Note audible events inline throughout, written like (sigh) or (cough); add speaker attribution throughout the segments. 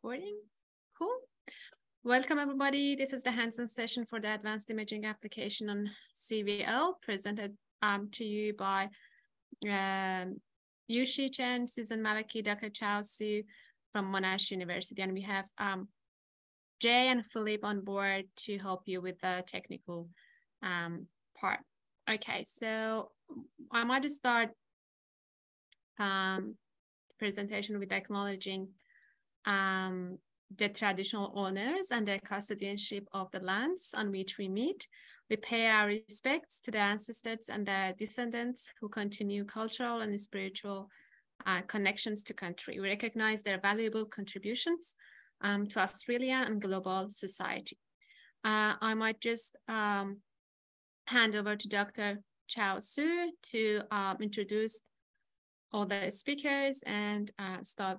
Speaker 1: Recording. Cool. Welcome, everybody. This is the hands-on session for the Advanced Imaging Application on CVL, presented um, to you by um, Yushi Chen, Susan Malaki, Dr. Chao Suo from Monash University. And we have um, Jay and Philip on board to help you with the technical um, part. Okay, so I might just start um, presentation with acknowledging um, the traditional owners and their custodianship of the lands on which we meet. We pay our respects to their ancestors and their descendants who continue cultural and spiritual uh, connections to country. We recognize their valuable contributions um, to Australian and global society. Uh, I might just um, hand over to Dr. Chao Suo to um, introduce all the speakers and uh, start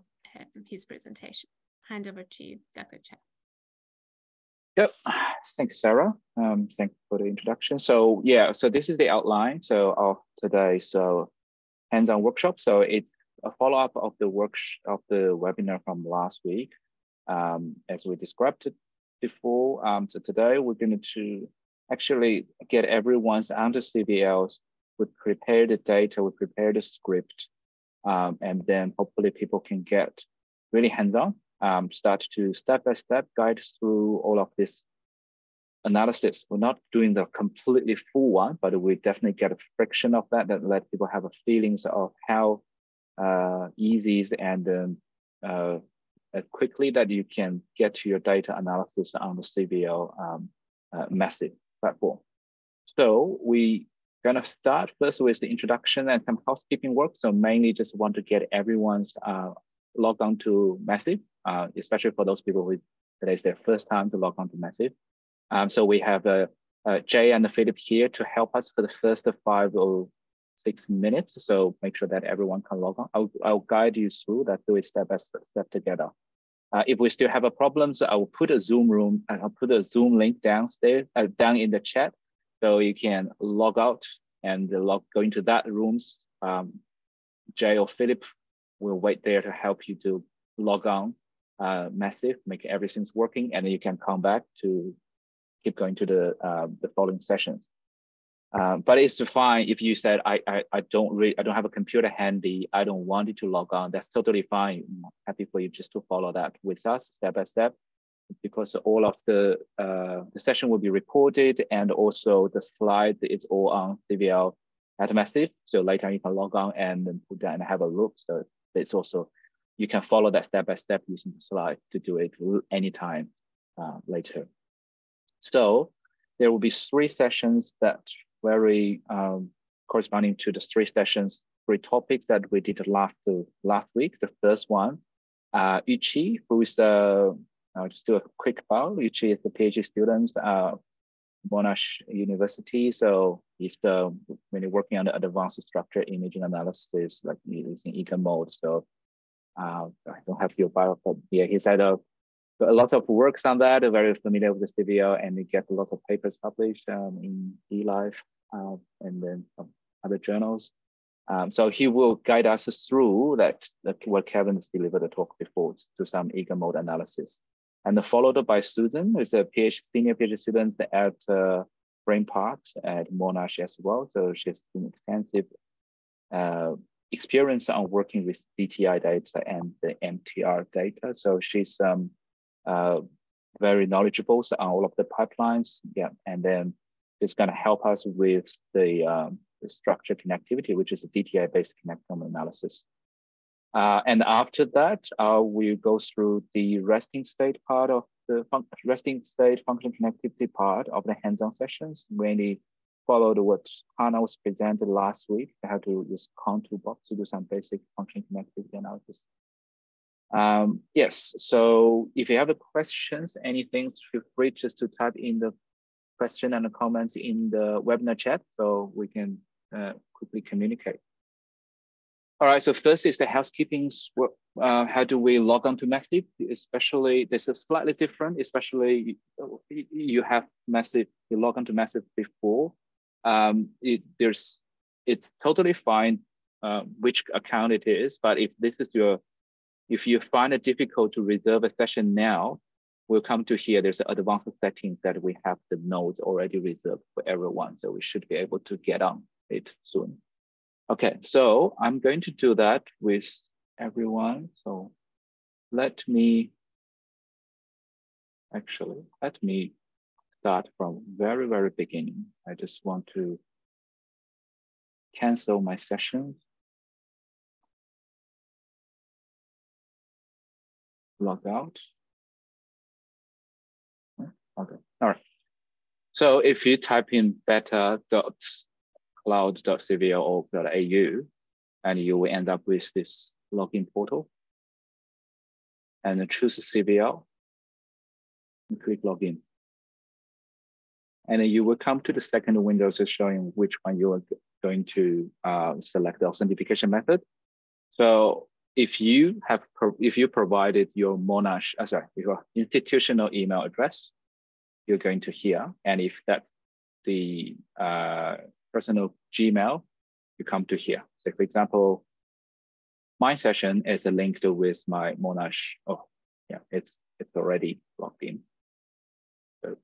Speaker 1: his presentation. Hand over to you, Dr. Chao.
Speaker 2: Yep, thanks, Sarah. Um, thank you for the introduction. So yeah, so this is the outline so of today's so hands-on workshop. So it's a follow-up of the work of the webinar from last week, um, as we described it before. Um, so today we're going to actually get everyone's under CVLs. We prepare the data, we prepare the script, um, and then hopefully people can get really hands-on, um, start to step-by-step guide through all of this analysis. We're not doing the completely full one, but we definitely get a friction of that that let people have a feelings of how uh, easy and um, uh, quickly that you can get to your data analysis on the CVL um, uh, platform. So we gonna start first with the introduction and some housekeeping work. So mainly just want to get everyone's uh, logged on to Massive, uh, especially for those people who that is their first time to log on to Massive. Um, so we have uh, uh, Jay and Philip here to help us for the first five or six minutes. So make sure that everyone can log on. I'll, I'll guide you through. Let's do it step by step together. Uh, if we still have a problem, so I will put a Zoom room, I'll put a Zoom link downstairs, uh, down in the chat. So you can log out and log go into that rooms. Um, Jay or Philip will wait there to help you to log on uh, Massive, make everything's working, and then you can come back to keep going to the uh, the following sessions. Um, but it's fine if you said I, I I don't really I don't have a computer handy. I don't want you to log on. That's totally fine. I'm happy for you just to follow that with us step by step because all of the uh, the session will be recorded and also the slide is all on CVL at Massive. So later you can log on and put that and have a look. So it's also you can follow that step by step using the slide to do it anytime uh, later. So there will be three sessions that very um, corresponding to the three sessions, three topics that we did last last week. The first one, uh, Yuchi, who is the I'll just do a quick bio. Yuchi is the PhD student uh, Monash University. So he's the when you're working on the advanced structure imaging analysis, like using eigenmode. So uh, I don't have your bio, but yeah, he's had a, a lot of works on that. Very familiar with the CVL, and he gets a lot of papers published um, in eLife uh, and then other journals. Um, so he will guide us through that, that what Kevin has delivered a talk before to some eigenmode analysis and followed up by Susan, who's a PhD, senior PhD student at uh, Brain Parks at Monash as well. So she's been extensive uh, experience on working with DTI data and the MTR data. So she's um, uh, very knowledgeable on all of the pipelines. Yeah, and then it's going to help us with the, um, the structure connectivity, which is the DTI-based connectome analysis. Uh, and after that, uh, we go through the resting state part of the resting state function connectivity part of the hands-on sessions, mainly followed what Hannah was presented last week. Had to use Conn toolbox to do some basic function connectivity analysis. Um, yes, so if you have questions, anything, feel free just to type in the question and the comments in the webinar chat so we can uh, quickly communicate. All right, so first is the housekeeping. Uh, how do we log on to Massive? Especially, this is slightly different, especially you have Massive, you log on to Massive before. Um, it, there's, it's totally fine uh, which account it is, but if this is your if you find it difficult to reserve a session now, we'll come to here. There's advanced settings that we have the nodes already reserved for everyone. So we should be able to get on it soon. Okay, so I'm going to do that with everyone. So let me, actually, let me start from very, very beginning. I just want to cancel my session. Log out. Okay, all right. So if you type in beta.cloud.cvl.au, and you will end up with this login portal. And choose CVL and click login. And you will come to the second window so showing which one you are going to uh, select the authentication method. So if you have if you provided your Monash, uh, sorry, your institutional email address, you're going to here. And if that's the uh, personal Gmail, you come to here. So for example, my session is linked with my Monash. Oh, yeah, it's it's already logged in. So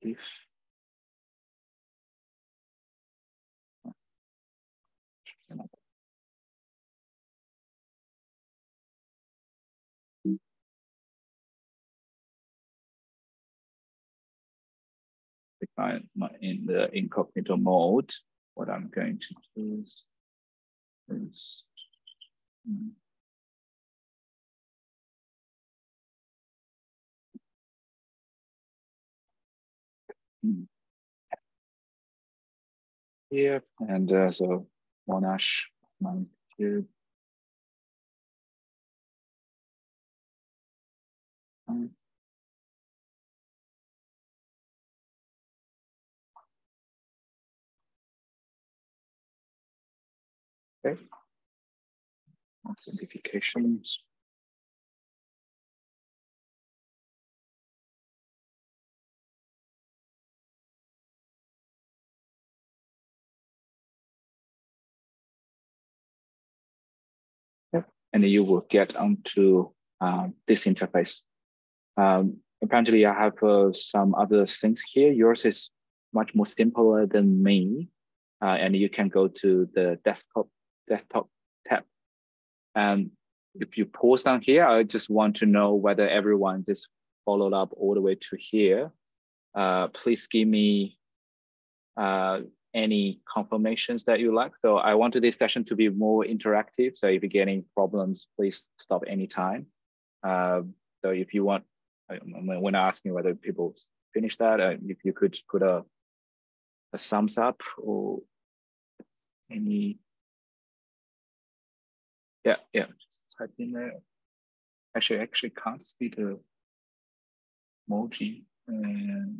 Speaker 2: if if I'm in the incognito mode, what I'm going to do is, is hmm. here and uh, so Monash cube. Um, Authentications. Yep. And you will get onto um, this interface. Um, apparently, I have uh, some other things here. Yours is much more simpler than me. Uh, and you can go to the desktop desktop. And if you pause down here, I just want to know whether everyone just followed up all the way to here. Uh, please give me uh, any confirmations that you like. So I wanted this session to be more interactive. So if you get any problems, please stop anytime. Uh, so if you want, when asking whether people finish that, uh, if you could put a, a thumbs up or any yeah, yeah. Just type in there. Actually, actually can't see the emoji. And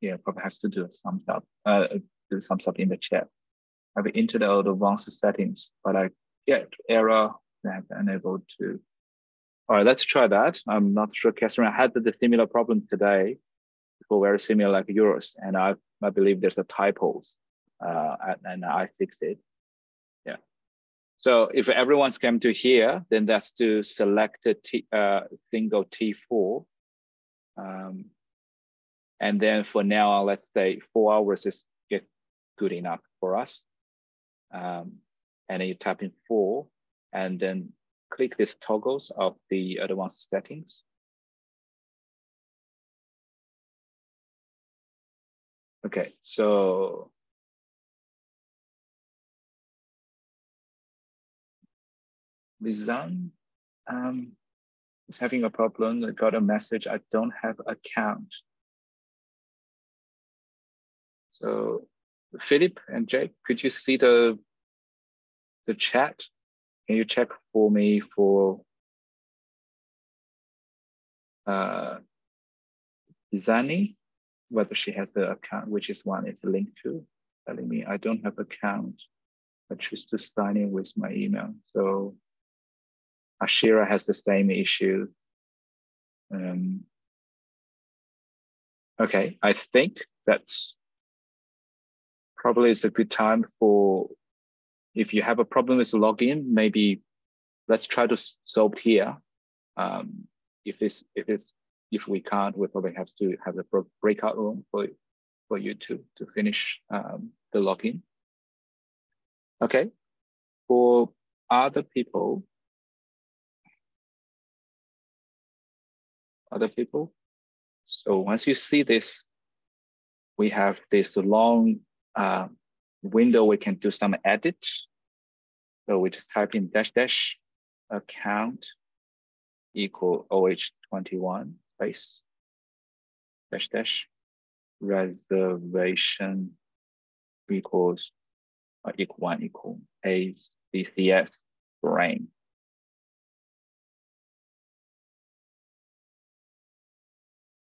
Speaker 2: yeah, probably has to do a thumbs up. Uh, do thumbs up in the chat. I've entered all the advanced settings, but I get error that unable to. All right, let's try that. I'm not sure, Catherine. I had the similar problem today, for very similar like yours, and I I believe there's a typos, uh, and I fixed it. So if everyone's come to here, then that's to select a T, uh, single T4. Um, and then for now, let's say four hours is good enough for us. Um, and then you tap in four and then click these toggles of the advanced settings. Okay, so Lizanne um, is having a problem. I got a message, I don't have account. So Philip and Jake, could you see the, the chat? Can you check for me for uh, Zani, whether she has the account, which is one it's linked to, telling me I don't have account. I choose to sign in with my email. So Ashira has the same issue. Um, okay, I think that's probably is a good time for if you have a problem with the login, maybe let's try to solve it here. Um, if it's if it's if we can't, we probably have to have a breakout room for for you to to finish um, the login. Okay, for other people, other people. So once you see this, we have this long uh, window. We can do some edit. So we just type in dash dash account equal OH21 space dash dash reservation equals uh, equal one equal ACCS brain.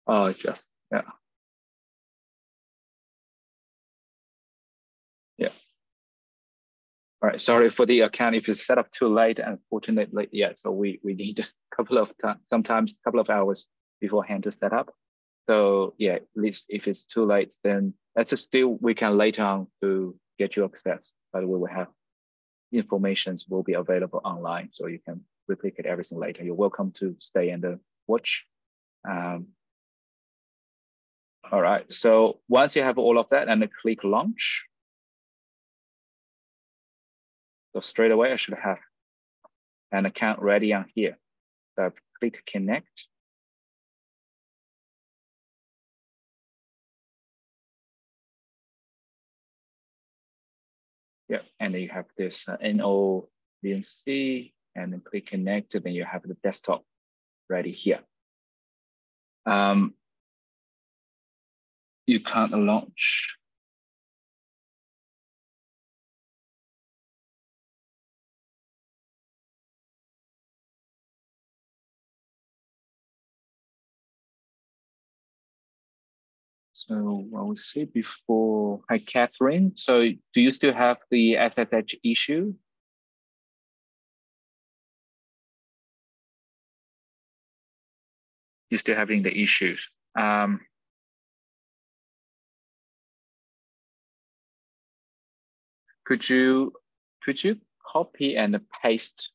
Speaker 2: Oh, just, yeah. Yeah. All right, sorry for the account. If it's set up too late, unfortunately, yeah, so we, we need a (laughs) couple of times, sometimes a couple of hours beforehand to set up. So yeah, at least if it's too late, then that's still, we can later on to get you access, but we will have informations will be available online. So you can replicate everything later. You're welcome to stay and watch. Um, all right, so once you have all of that and click launch, so straight away I should have an account ready on here. So click connect. Yeah, and then you have this uh, NO VNC and then click connect, and then you have the desktop ready here. Um, you can't launch. So what we see before, hi Catherine. So do you still have the SSH issue? You're still having the issues. Um, could you could you copy and paste?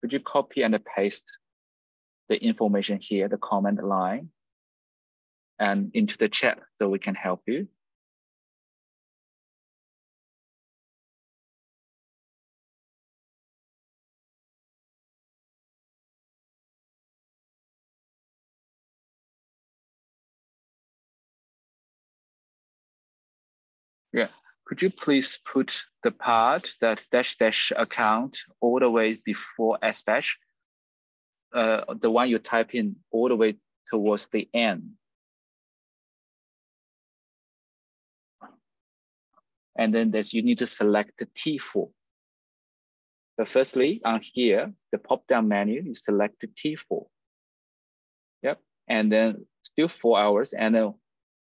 Speaker 2: Could you copy and paste the information here, the comment line, and into the chat so we can help you? Yeah. Could you please put the part that dash dash account all the way before S dash, uh, the one you type in all the way towards the end. And then there's, you need to select the T4. So firstly, on here, the pop-down menu, you select the T4. Yep, and then still four hours, and then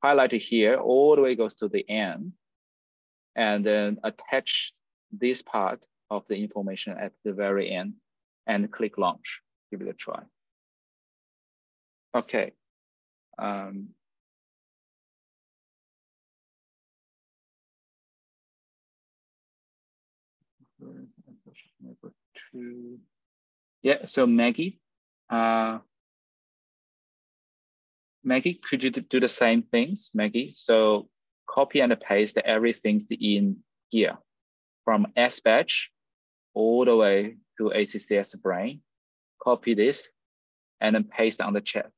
Speaker 2: highlight here, all the way goes to the end and then attach this part of the information at the very end and click launch. Give it a try. Okay. Um, yeah, so Maggie, uh, Maggie, could you do the same things, Maggie? So copy and paste everything in here from sbatch all the way to ACCS brain. Copy this and then paste on the chat.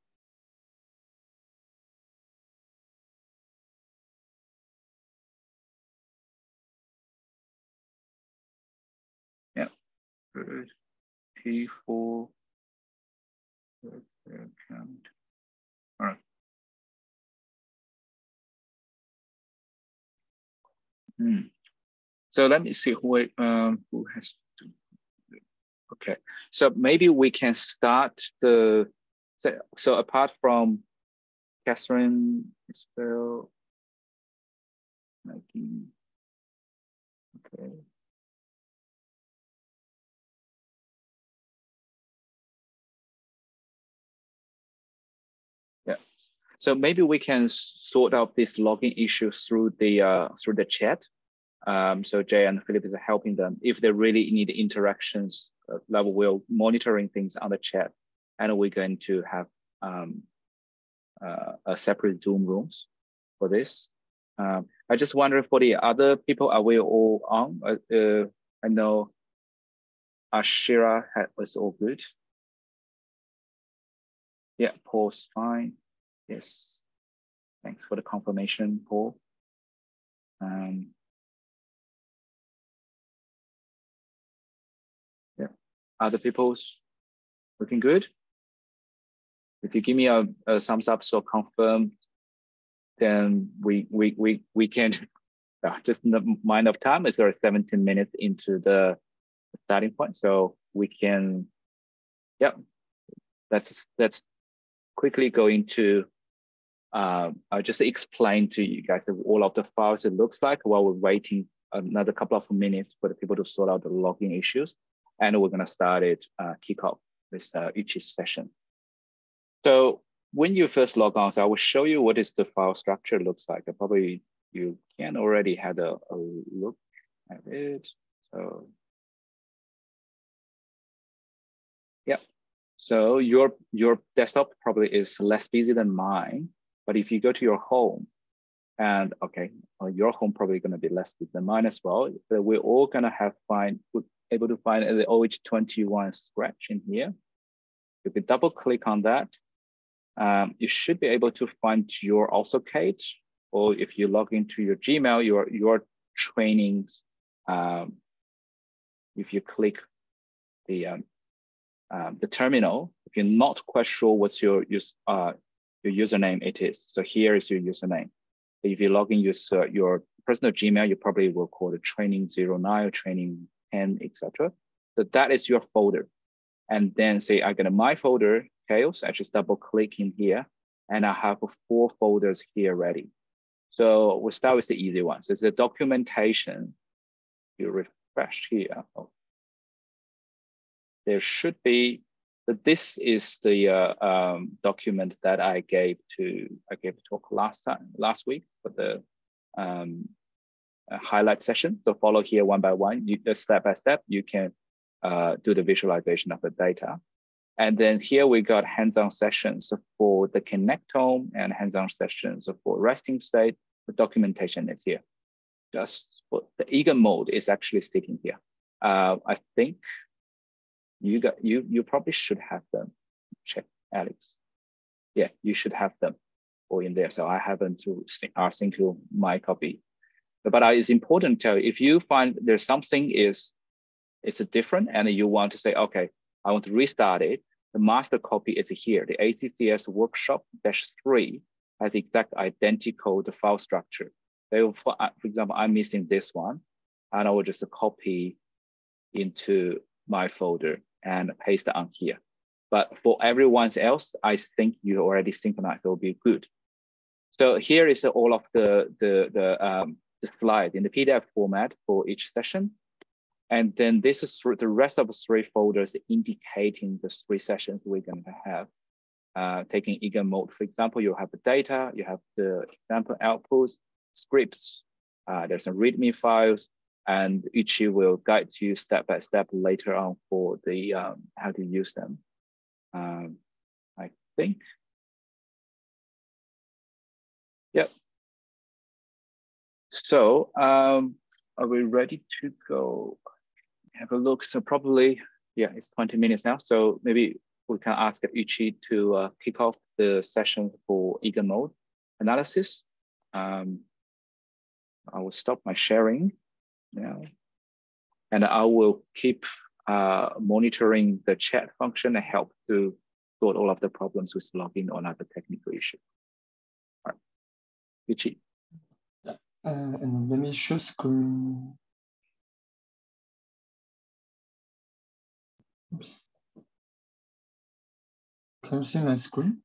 Speaker 2: Yeah, P4 account. Hmm. So let me see who um, who has to. Okay, so maybe we can start the. So, so apart from Catherine, Isabel, Maggie. Okay. So maybe we can sort out this login issue through the uh, through the chat. Um, so Jay and Philip is helping them. If they really need interactions uh, level, we're monitoring things on the chat, and we're going to have um, uh, a separate Zoom rooms for this. Um, I just wonder for the other people, are we all on? Uh, uh I know Ashira had, was all good. Yeah, Paul's fine. Yes. Thanks for the confirmation, Paul. Um, yeah, other people's looking good. If you give me a, a thumbs up, so confirm, then we we we we can (laughs) uh, just in the mind of time is there 17 minutes into the starting point, so we can, yeah, let's let's quickly go into uh, I'll just explain to you guys all of the files it looks like while we're waiting another couple of minutes for the people to sort out the login issues. And we're gonna start it, uh, kick off this uh, each session. So when you first log on, so I will show you what is the file structure looks like. Probably you can already have a, a look at it. So yeah, so your your desktop probably is less busy than mine. But if you go to your home, and okay, your home probably going to be less than mine as well. But we're all going to have find able to find the OH21 scratch in here. If you double click on that, um, you should be able to find your Authcate, or if you log into your Gmail, your your trainings. Um, if you click the um, um, the terminal, if you're not quite sure what's your use, uh, your username it is. So here is your username. If you log in uh, your personal Gmail, you probably will call it training 09 or training 10, etc. So that is your folder. And then say I get my folder, chaos, I just double click in here and I have four folders here ready. So we'll start with the easy one. So it's the documentation. You refresh here. Oh. There should be so this is the uh, um, document that I gave to I gave a talk last time last week for the um, highlight session. So follow here one by one. You just step by step. You can uh, do the visualization of the data. And then here we got hands-on sessions for the connectome and hands-on sessions for resting state. The documentation is here. Just for the eigenmode is actually sticking here. Uh, I think you got you you probably should have them. Check Alex. Yeah, you should have them all in there. So I haven't to async to my copy. But uh, it's important to you, if you find there's something is it's different and you want to say, okay, I want to restart it, the master copy is here. The ACCS workshop dash three has exact identical the file structure. So for, uh, for example, I'm missing this one and I will just copy into my folder and paste on here. But for everyone else, I think you already synchronized, it will be good. So here is all of the, the, the, um, the slide in the PDF format for each session. And then this is the rest of the three folders indicating the three sessions we're going to have. Uh, taking eigenmode, for example, you have the data, you have the example outputs, scripts, uh, there's some README files, and Ichi will guide you step by step later on for the um, how to use them. Um, I think. Yep. So um, are we ready to go? Have a look. So probably, yeah, it's 20 minutes now. So maybe we can ask Ichi to uh, kick off the session for eigenmode analysis. Um, I will stop my sharing. Yeah. And I will keep uh, monitoring the chat function and help to sort all of the problems with login or other technical issue. All right, Ichi.
Speaker 3: Uh, and let me share screen. Oops. Can you see my screen?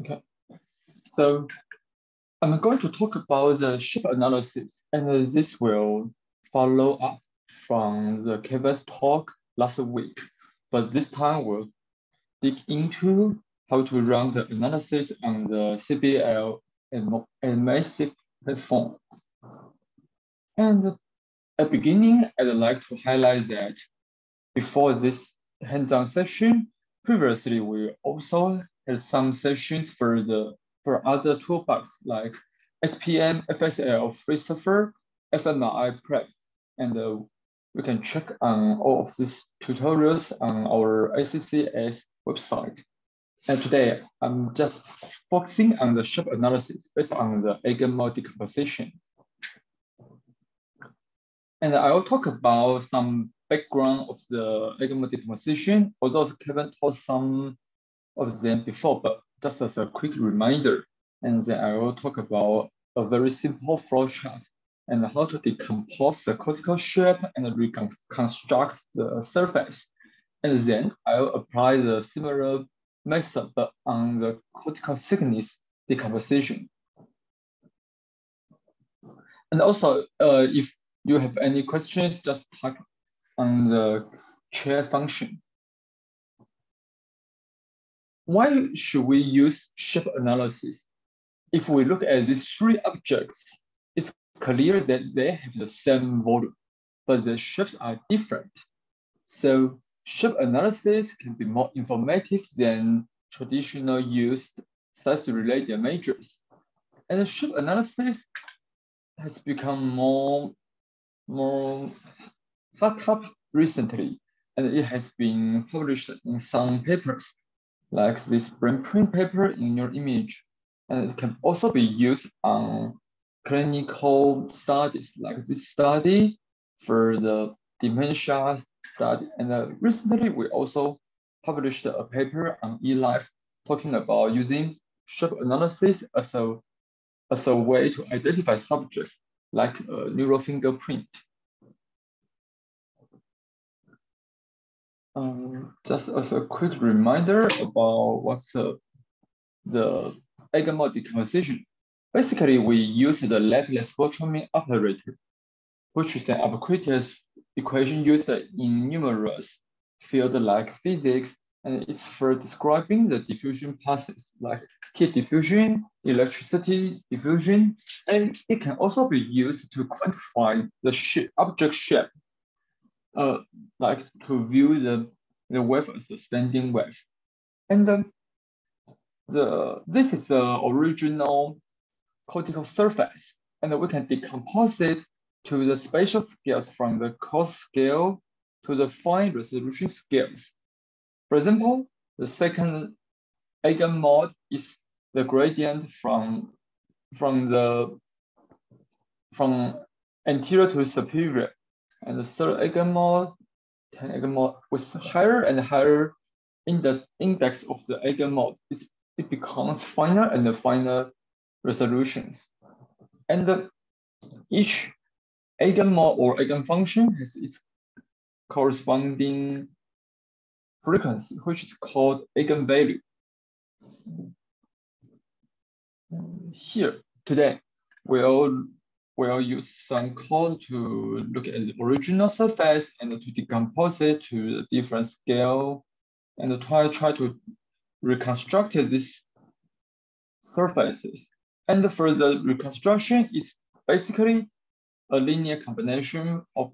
Speaker 3: Okay, so I'm going to talk about the shape analysis, and this will follow up from the KVS talk last week. But this time we'll dig into how to run the analysis on the CVL and, and massive platform. And at the beginning, I'd like to highlight that before this hands-on session, previously we also had some sessions for the for other toolbox like SPM, FSL, FreeSurfer, fMRI prep, and uh, we can check on all of these tutorials on our ACCS website. And today, I'm just focusing on the shape analysis based on the eigenmode decomposition. And I will talk about some background of the eigenmode decomposition, although Kevin taught some of them before, but just as a quick reminder. And then I will talk about a very simple flowchart and how to decompose the cortical shape and reconstruct the surface. And then I'll apply the similar method but on the cortical thickness decomposition. And also, uh, if you have any questions, just type on the chat function. Why should we use shape analysis? If we look at these three objects, it's clear that they have the same volume, but the shapes are different. So shape analysis can be more informative than traditional used size-related measures. And shape analysis has become more, more hot up recently, and it has been published in some papers, like this brain print paper in NeuroImage. And it can also be used on clinical studies, like this study for the dementia study. And uh, recently, we also published a paper on eLife talking about using shape analysis as a, as a way to identify subjects like a neural fingerprint. Um, just as a quick reminder about what's the, the eigenmode decomposition. Basically, we use the Laplace Beltrami operator, which is an ubiquitous equation used in numerous fields like physics, and it's for describing the diffusion process like heat diffusion, electricity diffusion, and it can also be used to quantify the object shape uh, like to view the, the wave as a standing wave. And then the, this is the original cortical surface, and we can decompose it to the spatial scales from the coarse scale to the fine resolution scales. For example, the second eigenmode is the gradient from, from the from anterior to superior and the third eigenmode, 10 eigenmode, with higher and higher index, index of the eigenmode, it's, it becomes finer and the finer resolutions. And the, each eigenmode or eigenfunction has its corresponding frequency, which is called eigenvalue. Here, today, we'll we'll use some code to look at the original surface and to decompose it to the different scale and try, try to reconstruct these surfaces. And for the reconstruction, it's basically a linear combination of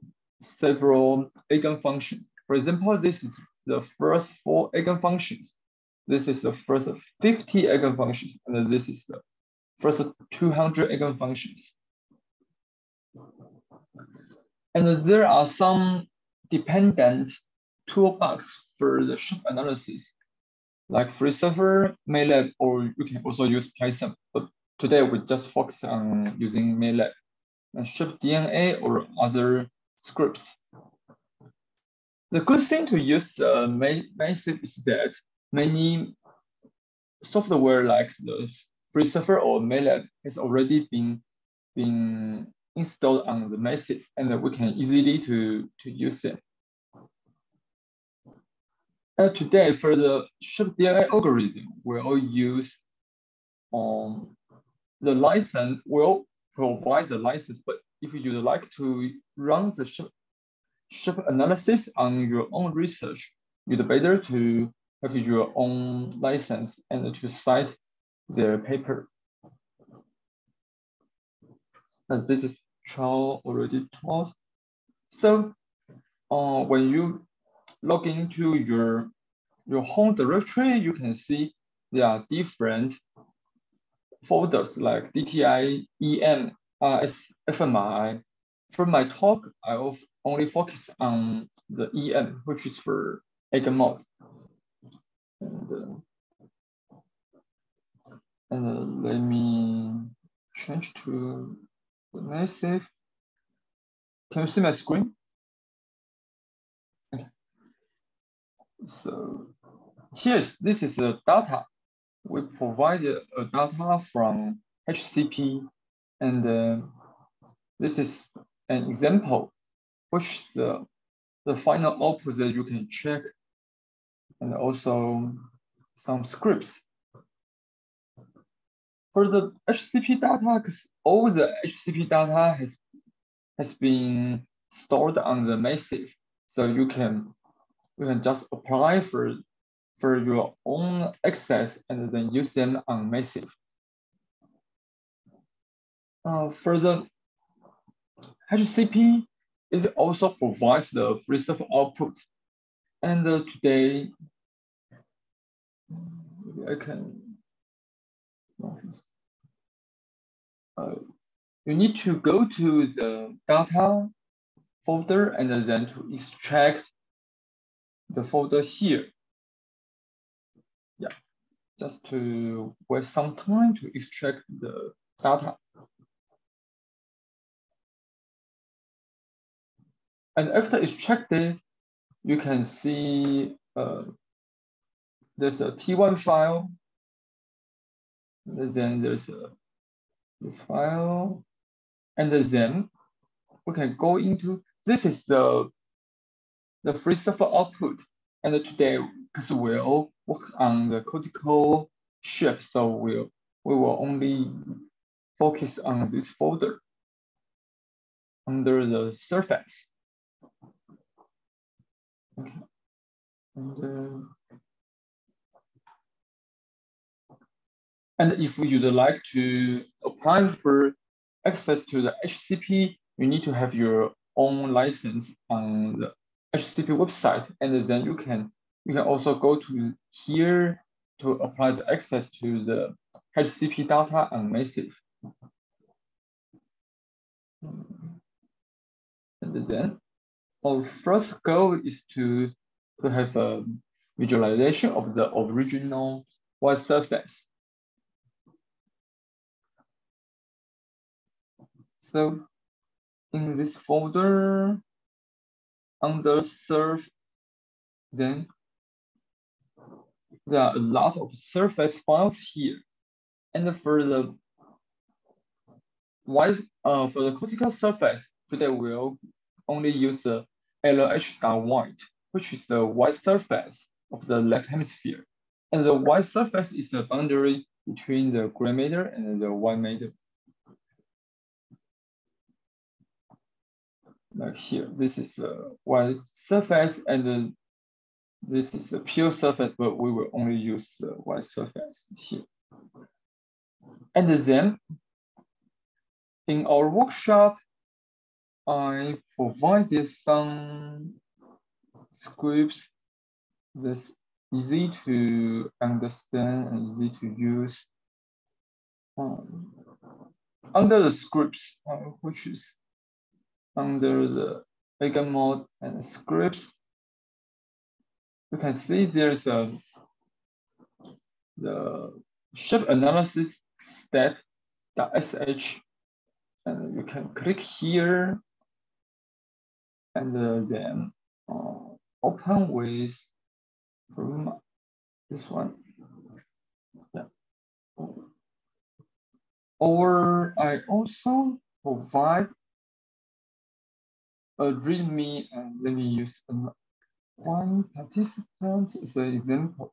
Speaker 3: several eigenfunctions. For example, this is the first four eigenfunctions. This is the first 50 eigenfunctions, and this is the first 200 eigenfunctions. And there are some dependent toolbox for the shape analysis, like FreeSurfer, MATLAB, or you can also use Python. But today we just focus on using MATLAB and shape DNA or other scripts. The good thing to use uh, MATLAB is that many software like the FreeSurfer or MATLAB has already been, been installed on the Massive and we can easily to, to use them. And today for the ShapeDNA algorithm, we'll use um, the license will provide the license, but if you'd like to run the shape, shape analysis on your own research, you'd better to have your own license and to cite their paper. As this is Charles already taught. So uh, when you log into your, your home directory, you can see there are different folders like DTI, EM, uh, FMI. For my talk, I only focus on the EM, which is for Eigenmode. And, uh, and uh, let me change to massive. Can you see my screen? Okay. So here's, this is the data. We provided a data from HCP and uh, this is an example, which is the, the final output that you can check and also some scripts. For the HCP data, because all the HCP data has, has been stored on the massive, so you can you can just apply for for your own access and then use them on massive. Uh, for the HCP, it also provides the FreeSurfer output. And uh, today, I can, uh, you need to go to the data folder and then to extract the folder here. Yeah, just to waste some time to extract the data. And after extracted, you can see uh, there's a T1 file. Then there's a, this file. And then we can go into, this is the, the FreeSurfer output. And today, because we'll work on the cortical shape, so we'll, we will only focus on this folder under the surface. Okay. And, uh, and if you'd like to apply for access to the HCP, you need to have your own license on the HCP website, and then you can you can also go to here to apply the access to the HCP data on Massive. And then our first goal is to, to have a visualization of the original white surface. So in this folder, under surf, then there are a lot of surface files here. And for the white, uh, for the cortical surface, today we'll only use the LH white, which is the white surface of the left hemisphere. And the white surface is the boundary between the gray matter and the white matter. Like here, this is the white surface and this is the pial surface, but we will only use the white surface here. And then in our workshop, I provided some scripts that's easy to understand and easy to use. Um, under the scripts, uh, which is under the Eigenmode and scripts, you can see there's a the shape analysis step sh and you can click here and uh, then uh, open with from this one. Yeah. Or I also provide Oh, a README and let me use one participant as an example.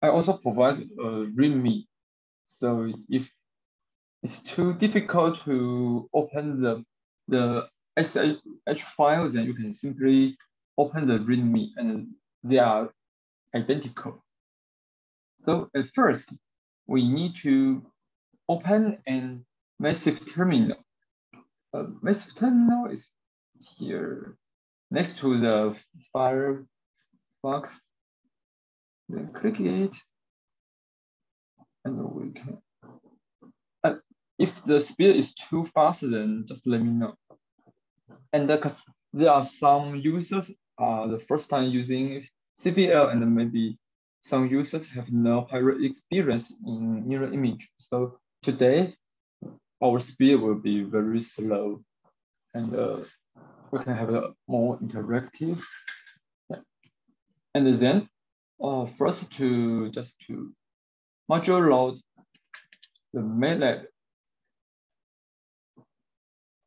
Speaker 3: I also provide uh, a README. So if it's too difficult to open the, the SH file, then you can simply open the README and they are identical. So at first, we need to open an massive terminal. Massive terminal is here next to the Firefox. Then click it, and we can. Uh, if the speed is too fast, then just let me know. And because there are some users are uh, the first time using CVL and maybe some users have no prior experience in neuroimage. So today, our speed will be very slow and uh, we can have a more interactive. And then uh, first to just to module load the MATLAB.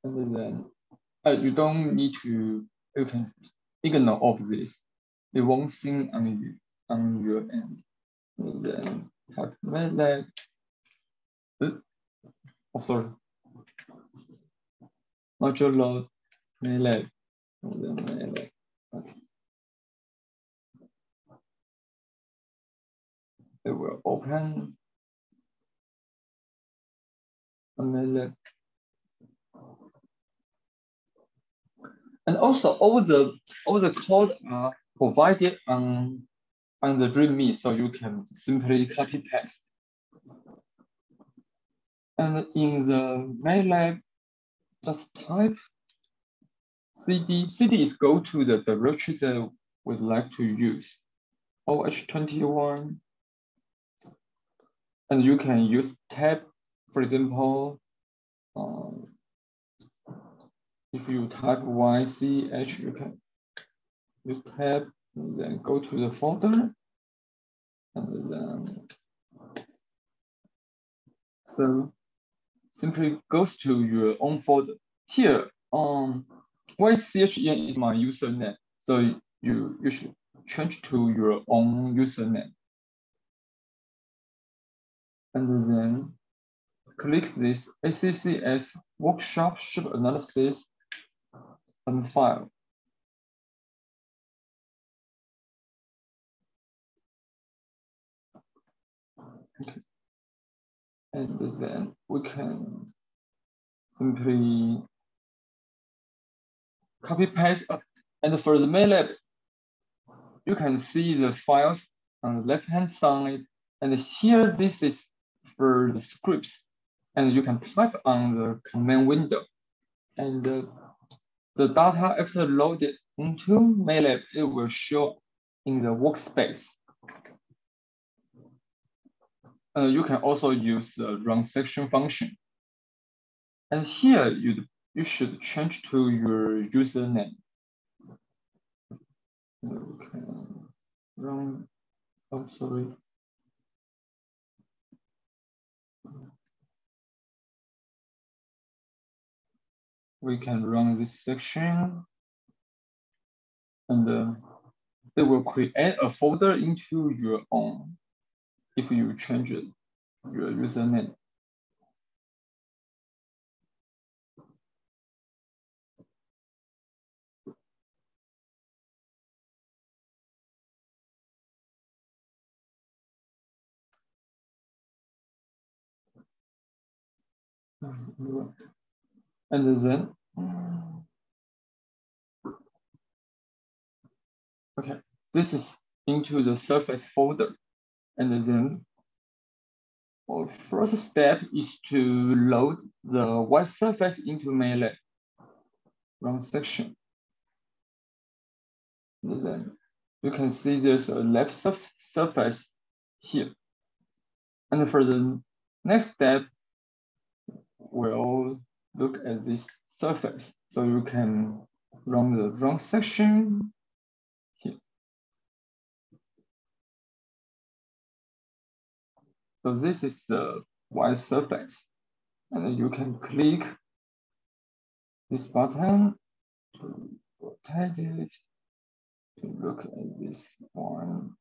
Speaker 3: And then uh, you don't need to, you can ignore of this. It won't sing on you on your end. And then have MATLAB. Oh, sorry. Load MATLAB. And then MATLAB. Okay. It will open. And also all the all the code are provided on on the README, so you can simply copy paste. And in the MATLAB, just type CD. CD is go to the directory that we'd like to use. OH21. And you can use tab, for example, um, if you type YCH, you can use tab, then go to the folder, and then so simply goes to your own folder. Here, um, YCHN is my username, so you you should change to your own username, and then click this ACCS workshop shape analysis and file. And then we can simply copy paste. And for the MATLAB, you can see the files on the left hand side. And here, this is for the scripts. And you can type on the command window. And uh, the data after loaded into MATLAB, it will show in the workspace. Uh, you can also use the run section function. And here you, you should change to your username. Okay, run, oh, sorry. we can run this section and uh, it will create a folder into your own if you change it, your username. And then, okay, this is into the surface folder. And then our first step is to load the white surface into MATLAB run section. And then you can see there's a left surface here. And for the next step, we'll look at this surface. So you can run the run section So this is the white surface. And you can click this button to rotate it to look at this one.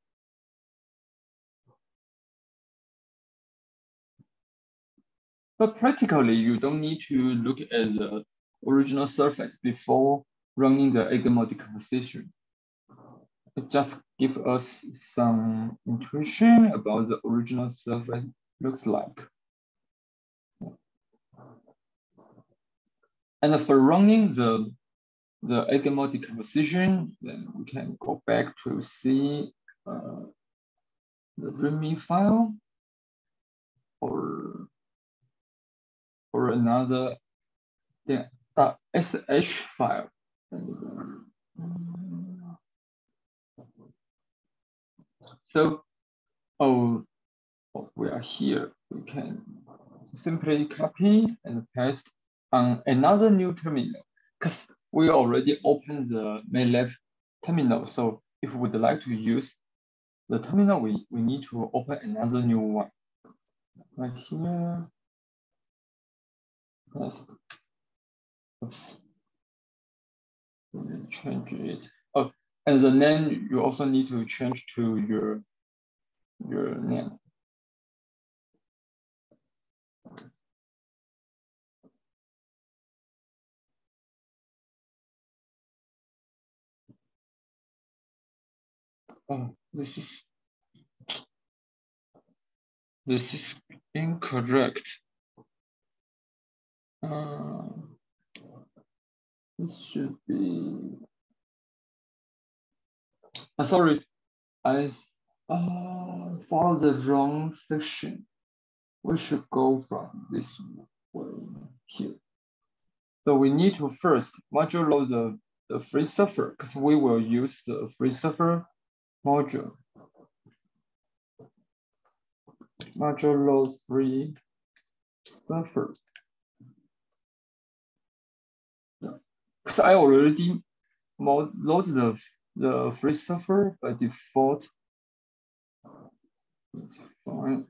Speaker 3: But practically, you don't need to look at the original surface before running the eigenmode decomposition. It just give us some intuition about the original surface looks like. And for running the the eigenmode decomposition, then we can go back to see uh, the README file or or another yeah, uh, SH file. So, oh, oh, we are here. We can simply copy and paste on another new terminal because we already opened the MATLAB terminal. So if we would like to use the terminal, we, we need to open another new one. Right here. Oops. Change it. And the name you also need to change to your your name. Oh, this is this is incorrect. Uh, this should be. Uh, sorry, I uh, followed the wrong section. We should go from this way here. So we need to first module the, the FreeSurfer because we will use the FreeSurfer module. Modulo free surfer. Because I already load the, the FreeSurfer by default. It's fine.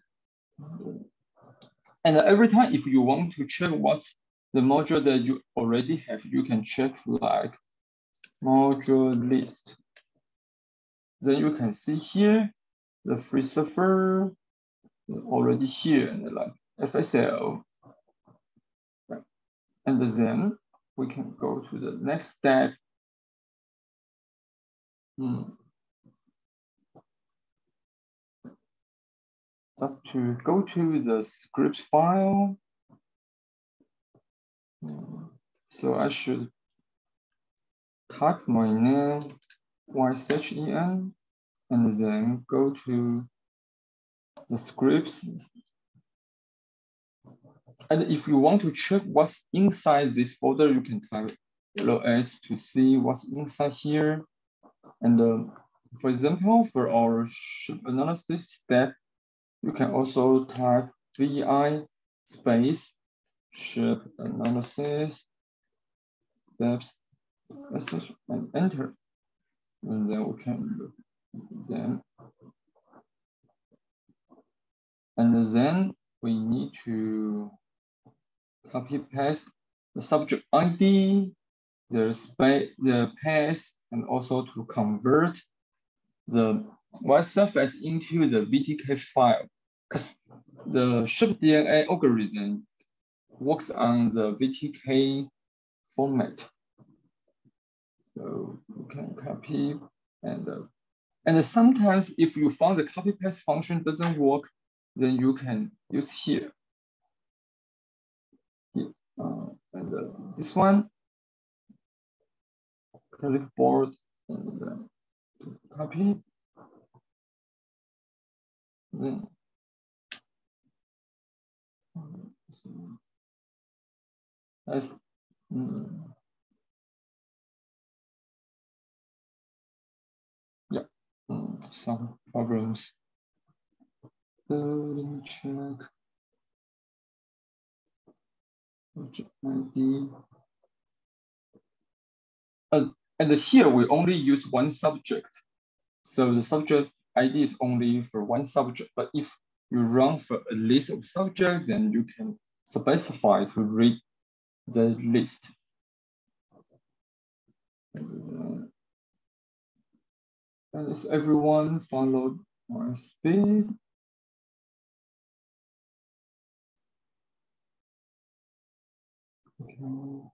Speaker 3: And every time if you want to check what's the module that you already have, you can check like module list. Then you can see here the FreeSurfer already here and like FSL. And then we can go to the next step. Just to go to the script file. So I should type my name YSHEN and then go to the scripts. And if you want to check what's inside this folder, you can type ls to see what's inside here. And uh, for example, for our shape analysis step, you can also type vi space shape analysis steps and enter. And then we can then. And then we need to copy paste the subject ID, the space, the path, and also to convert the white surface into the VTK file. Because the shape DNA algorithm works on the VTK format. So you can copy and uh, and sometimes if you found the copy paste function doesn't work, then you can use here. here. Uh, and uh, this one, clipboard and uh, copy. Then as mm, some problems. So let me check. ID. Uh, and here we only use one subject. So the subject ID is only for one subject. But if you run for a list of subjects, then you can specify to read the list. Does everyone follow my speed? Okay.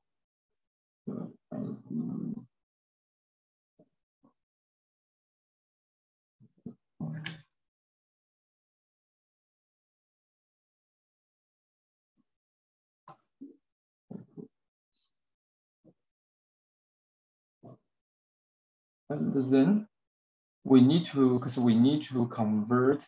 Speaker 3: And then we need to, because we need to convert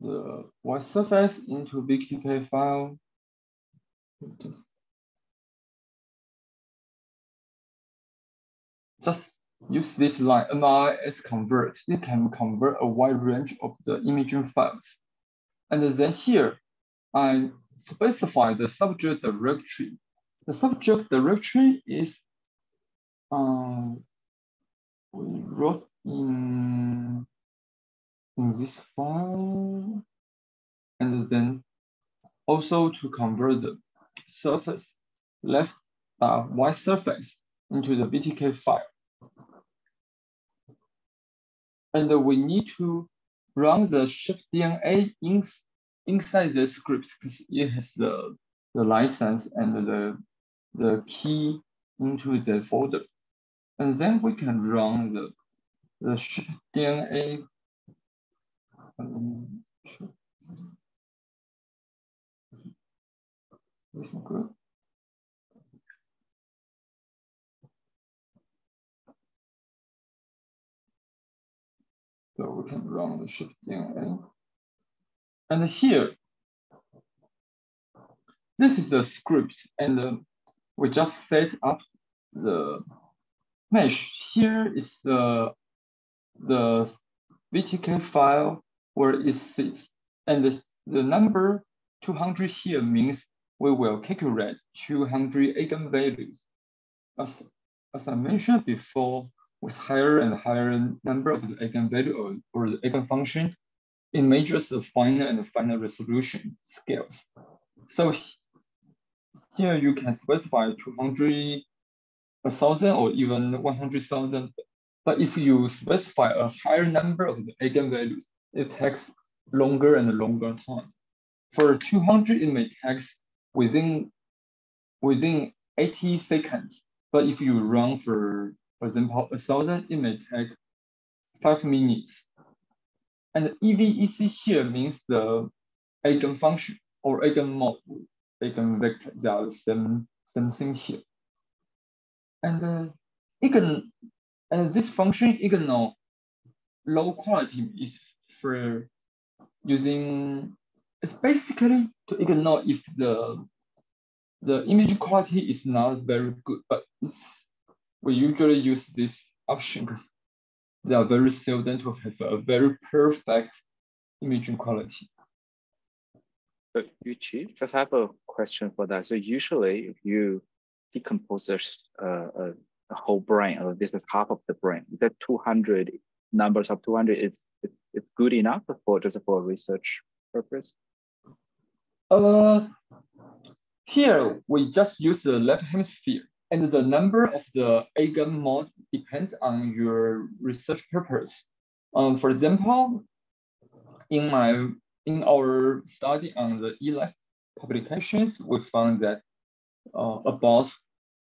Speaker 3: the white surface into VTK file. Just use this line, MRIS convert. It can convert a wide range of the imaging files. And then here, I specify the subject directory. The subject directory is, um, we wrote in, in this file, and then also to convert the surface left uh, white surface into the VTK file. And we need to run the shape DNA in, inside the script because it has the, the license and the, the key into the folder. And then we can run the, the DNA. Um, this is good. So we can run the shape DNA. And here, this is the script, and uh, we just set up the mesh. Here is the, the VTK file where it sits. And the, the number 200 here means we will calculate 200 eigenvalues. As, as I mentioned before, with higher and higher number of the eigenvalue or, or the eigenfunction, it measures the final and final resolution scales. So here you can specify 200, 1,000 or even 100,000. But if you specify a higher number of the eigenvalues, it takes longer and longer time. For 200, it may take within, within 80 seconds. But if you run for for example, a thousand, it may take five minutes. And EVEC here means the eigenfunction or eigenmode, eigenvector, they are the same, same thing here. And uh, eigen, and this function ignore low quality is for using, it's basically to ignore if the the image quality is not very good, but we usually use this option because they are very seldom to have a very perfect imaging quality.
Speaker 2: But Yuqi, just have a question for that. So usually if you decompose a, a, a whole brain, or this is half of the brain, is that 200 numbers of 200 is it's, it's good enough for just for research purpose?
Speaker 3: Uh, here we just use the left hemisphere and the number of the eigenmode depends on your research purpose. Um, for example, in my in our study on the eLife publications, we found that uh, about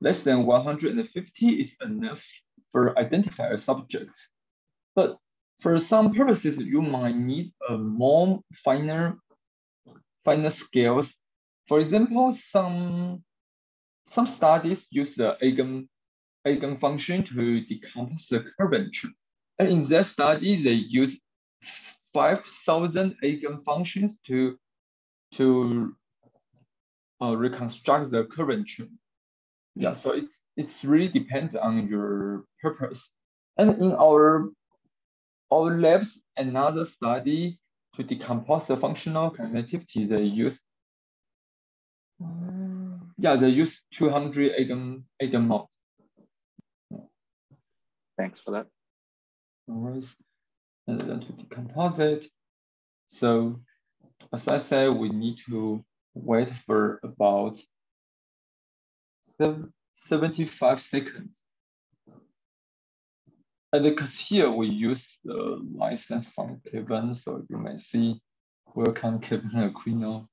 Speaker 3: less than 150 is enough for identify subjects. But for some purposes, you might need a more finer, finer scales. For example, some some studies use the eigen, eigen function to decompose the curvature. And in that study, they use 5,000 eigenfunctions to, to uh, reconstruct the curvature. Yeah, so it's, it's really depends on your purpose. And in our, our labs, another study to decompose the functional connectivity, they use yeah, they use 200 eigen, eigen eigenmode.
Speaker 2: Thanks for that.
Speaker 3: And then to decompose it. So as I said, we need to wait for about 75 seconds. And because here we use the license from Kevin, so you may see welcome Kevin Aquino.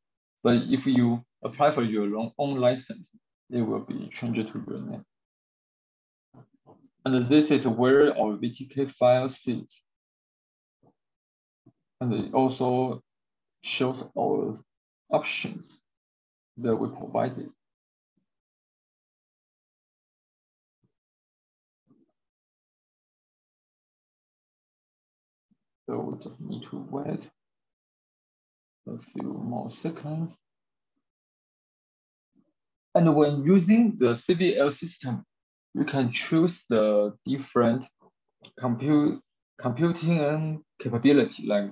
Speaker 3: But if you apply for your own license, it will be changed to your name. And this is where our VTK file sits and it also shows all options that we provided. So we just need to wait a few more seconds. And when using the CVL system, you can choose the different compute computing and capability like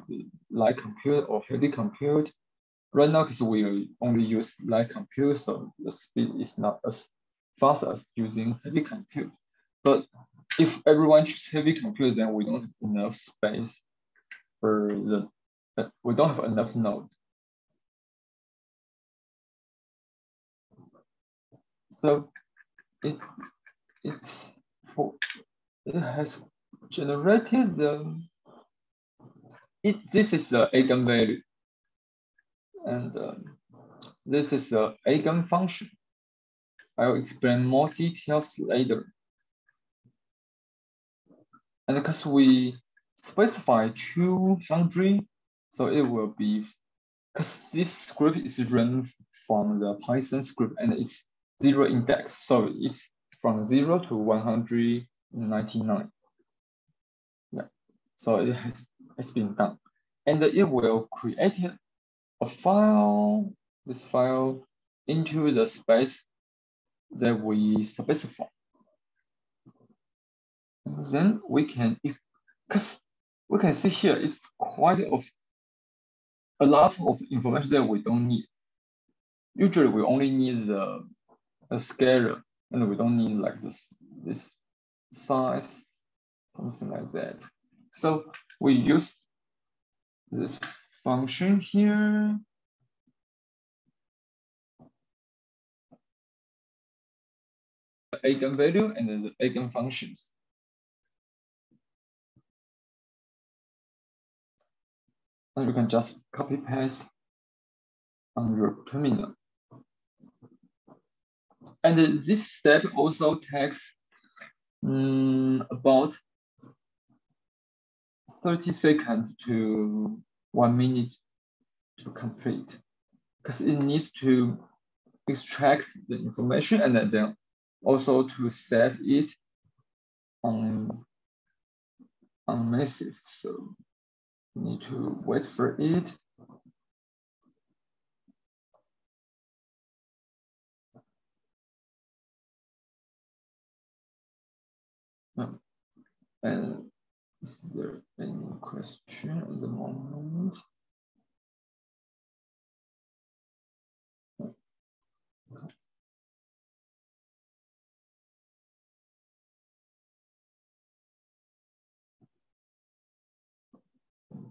Speaker 3: light compute or heavy compute. Right now, because we only use light compute, so the speed is not as fast as using heavy compute. But if everyone chooses heavy compute, then we don't have enough space for the, uh, we don't have enough node. So it it's it has generated the it this is the eigenvalue and um, this is the eigen function. I'll explain more details later. And because we specify two foundry, so it will be because this script is run from the Python script and it's zero index. So it's from zero to 199. So it has, has been done. And it will create a file, this file into the space that we specify. And then we can, because we can see here, it's quite of a lot of information that we don't need. Usually we only need the a scalar, and we don't need like this, this size, something like that. So we use this function here. The eigenvalue and then the eigenfunctions. And you can just copy paste on your terminal. And this step also takes um, about 30 seconds to one minute to complete because it needs to extract the information and then also to save it on, on massive. So need to wait for it. And there any question at the moment?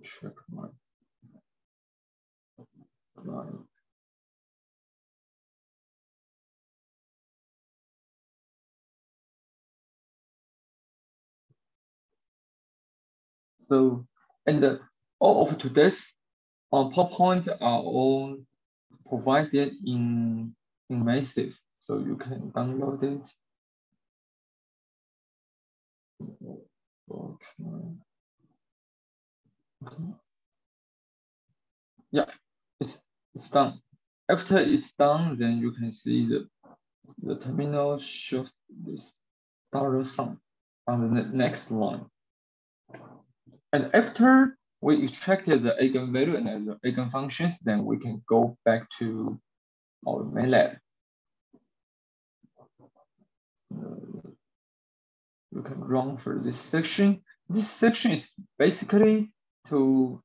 Speaker 3: Check my slide. So, and uh, all of today's uh, PowerPoint are all provided in, in Massive, so you can download it. Okay. Yeah, it's, it's done. After it's done, then you can see the, the terminal shows this dollar sign on the next line. And after we extracted the eigenvalue and the eigenfunctions, then we can go back to our MATLAB. Uh, you can run for this section. This section is basically to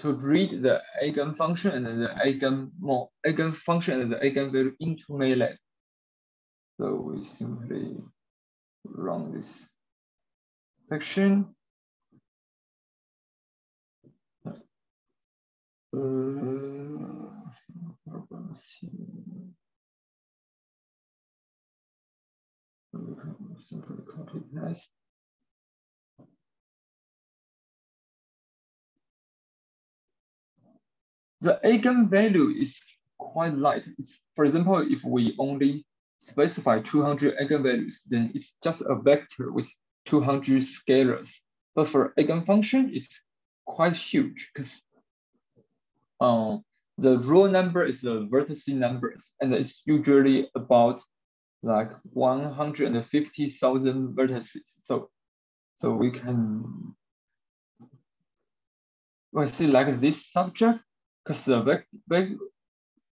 Speaker 3: to read the eigenfunction and the eigen more eigenfunction and the eigenvalue into MATLAB. So we simply run this section. The eigenvalue is quite light. It's, for example, if we only specify 200 eigenvalues, then it's just a vector with 200 scalars. But for eigenfunction, it's quite huge because um, the row number is the vertex numbers, and it's usually about like 150,000 vertices. So, so we can we see like this subject, because the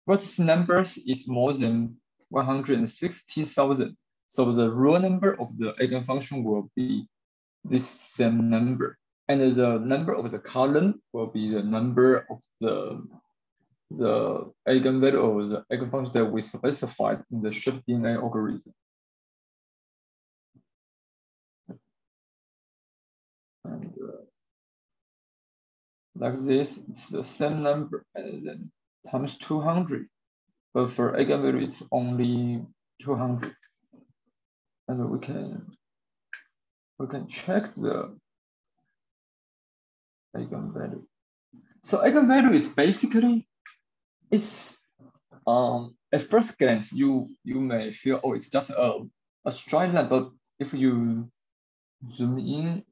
Speaker 3: vertex numbers is more than 160,000. So the row number of the eigenfunction will be this same number. And the number of the column will be the number of the the eigenvalue of the eigenfunction that we specified in the shape DNA algorithm. And uh, like this, it's the same number and then times 200. But for eigenvalue, it's only 200. And we can we can check the eigenvalue. So eigenvalue is basically it's um at first glance you you may feel oh it's just a, a straight line, but if you zoom in,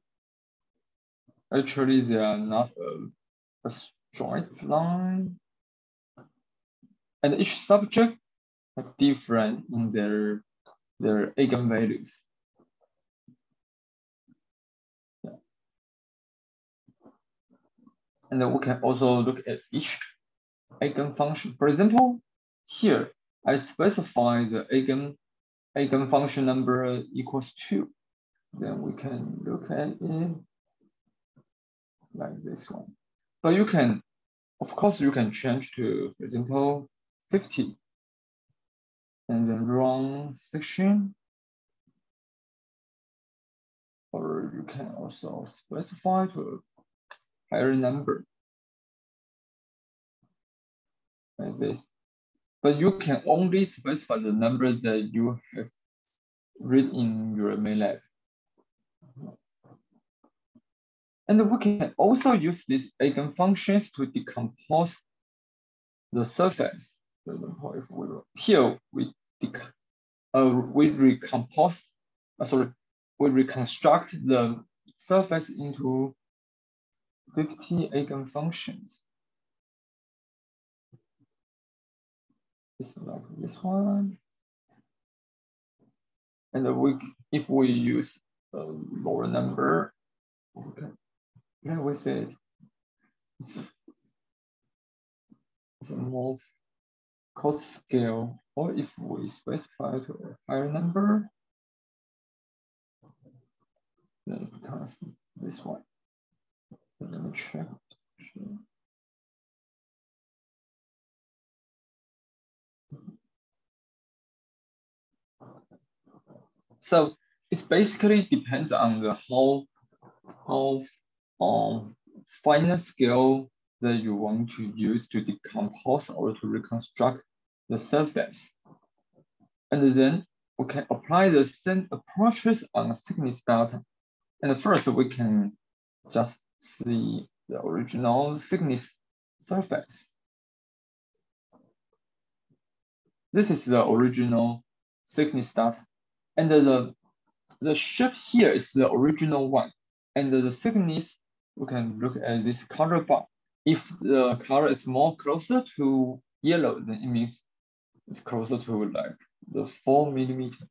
Speaker 3: actually they are not a, a straight line. And each subject has different in their their eigenvalues. And then we can also look at each eigenfunction. For example, here I specify the eigen eigenfunction number equals two. Then we can look at it like this one. But you can, of course, you can change to, for example, 50 and then run section. Or you can also specify to higher number like this. But you can only specify the number that you have read in your MATLAB. And we can also use these eigenfunctions to decompose the surface. Here we uh, we recompose, uh, sorry, we reconstruct the surface into 50 eigenfunctions. It's like this one. And we, if we use a lower number, okay, then we say it's, it's a more cost scale, or if we specify to a higher number, then it becomes this one. Let me check. So it's basically depends on the how how um finer scale that you want to use to decompose or to reconstruct the surface. And then we can apply the same approaches on a thickness data. And first we can just see the original thickness surface. This is the original thickness stuff. And the, the shape here is the original one. And the thickness, we can look at this color bar. If the color is more closer to yellow, then it means it's closer to like the four millimeter.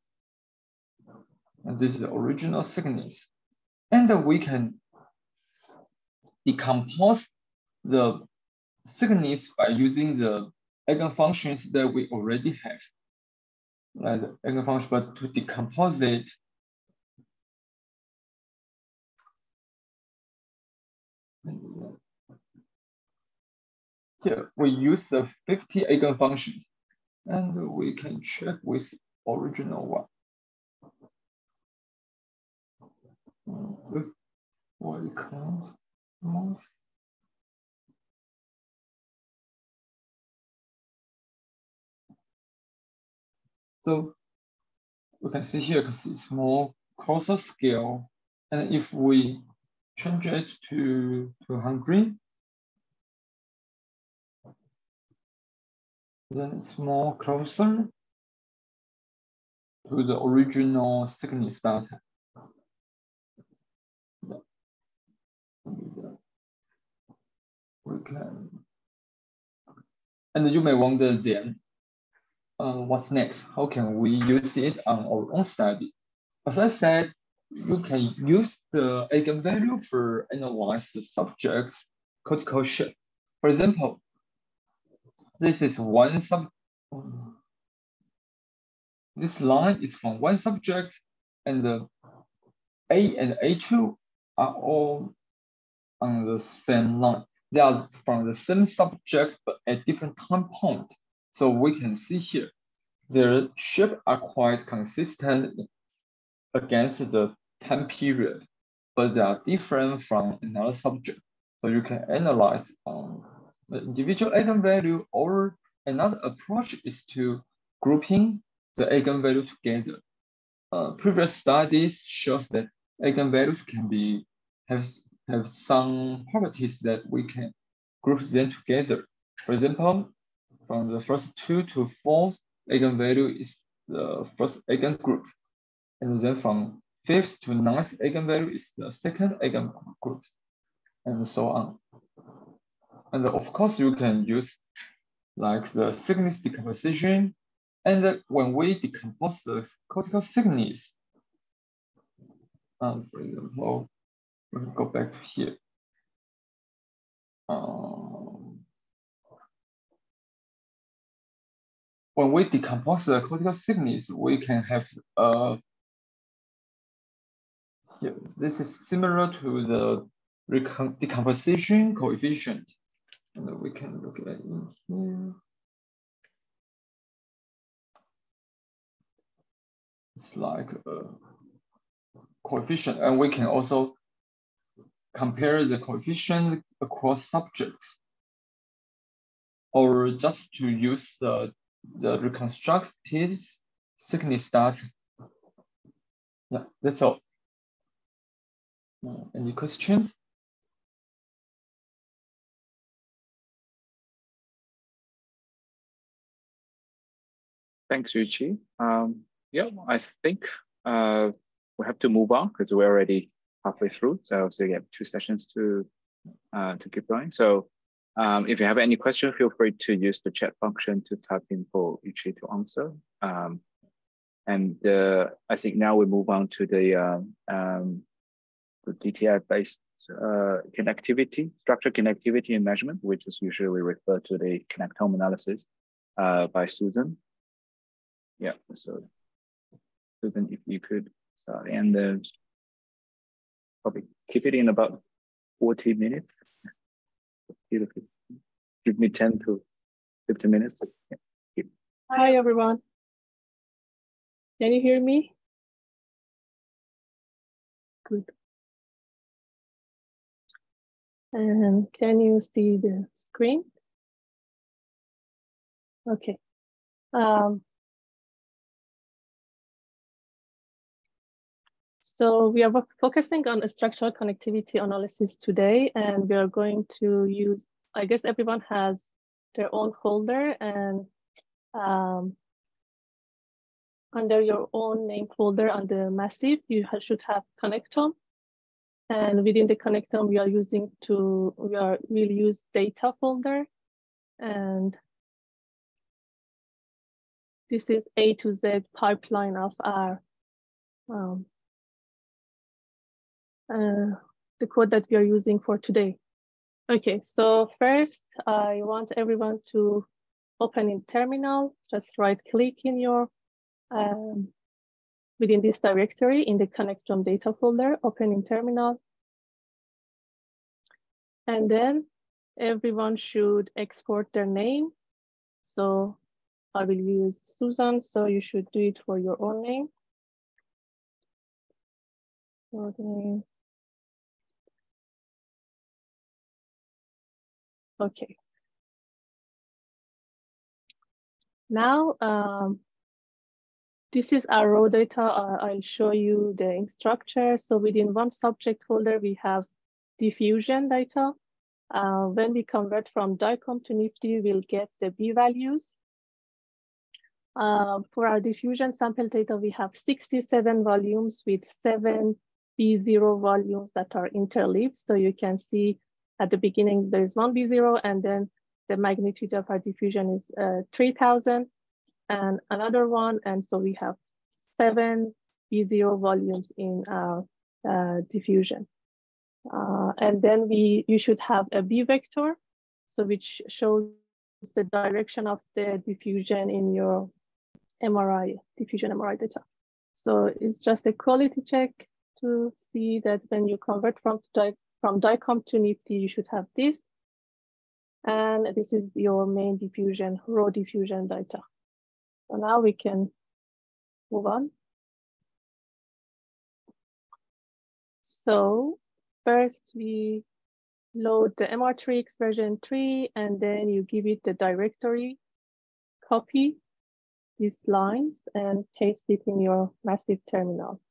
Speaker 3: And this is the original thickness. And we can decompose the thickness by using the eigenfunctions that we already have like eigenfunction, but to decompose it, here we use the 50 eigenfunctions and we can check with original one. What count most So we can see here because it's more closer scale. And if we change it to 200, then it's more closer to the original thickness data. And you may wonder then, uh, what's next? How can we use it on our own study? As I said, you can use the eigenvalue for analyze the subjects cortical shape. For example, this is one sub. This line is from one subject, and the A and A2 are all on the same line. They are from the same subject, but at different time points. So we can see here, their shape are quite consistent against the time period, but they are different from another subject. So you can analyze um, the individual eigenvalue or another approach is to grouping the eigenvalue together. Uh, previous studies shows that eigenvalues can be have have some properties that we can group them together. For example, from the first two to fourth eigenvalue is the first eigengroup. And then from fifth to ninth eigenvalue is the second eigengroup, and so on. And of course, you can use like the thickness decomposition. And when we decompose the cortical thickness, um, for example, we go back to here. Um, when we decompose the cortical thickness, we can have uh, here, this is similar to the decomposition coefficient. And we can look at in here. It's like a coefficient, and we can also compare the coefficient across subjects, or just to use the, the reconstructed thickness data. Yeah, that's all. Uh, any questions?
Speaker 2: Thanks, Yuqi. Um, yeah, I think uh, we have to move on because we're already halfway through. So, so have two sessions to uh, to keep going. So um, if you have any questions, feel free to use the chat function to type in for Yuqi to answer. Um, and uh, I think now we move on to the, um, um the DTI-based uh, connectivity, structure connectivity and measurement, which is usually referred to the connectome analysis uh, by Susan. Yeah, so Susan, if you could start and uh, probably keep it in about 40 minutes. Give me 10 to 15 minutes.
Speaker 4: Hi, everyone. Can you hear me? Good. And can you see the screen? Okay. Um, So we are focusing on a structural connectivity analysis today, and we are going to use, I guess everyone has their own folder and um, under your own name folder on the massive, you should have connectome. And within the connectome, we are using to, we are, we'll use data folder. And this is A to Z pipeline of our um, uh, the code that we are using for today. Okay, so first I want everyone to open in terminal, just right click in your, um, within this directory in the connectome data folder, open in terminal. And then everyone should export their name. So I will use Susan, so you should do it for your own name. Okay. Okay. Now, um, this is our raw data. Uh, I'll show you the structure. So within one subject folder, we have diffusion data. Uh, when we convert from DICOM to NIfTI, we'll get the B values. Uh, for our diffusion sample data, we have 67 volumes with seven B0 volumes that are interleaved. So you can see at the beginning, there's one B0 and then the magnitude of our diffusion is uh, 3000 and another one. And so we have seven B0 volumes in our uh, diffusion. Uh, and then we you should have a B vector, so which shows the direction of the diffusion in your MRI, diffusion MRI data. So it's just a quality check to see that when you convert from, from DICOM to NIfTI, you should have this. And this is your main diffusion, raw diffusion data. So now we can move on. So first we load the MRTrix version 3, and then you give it the directory, copy these lines, and paste it in your massive terminal.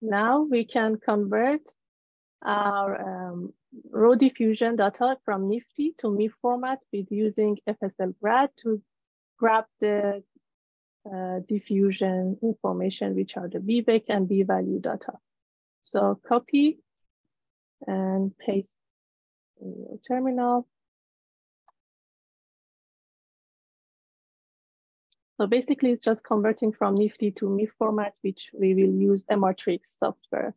Speaker 4: Now we can convert our um, raw diffusion data from NIfTI to MIF format with using FSL grad to grab the uh, diffusion information, which are the bvec and B value data. So copy and paste in your terminal. So basically it's just converting from NIfTI to MIF format, which we will use MRTrix software.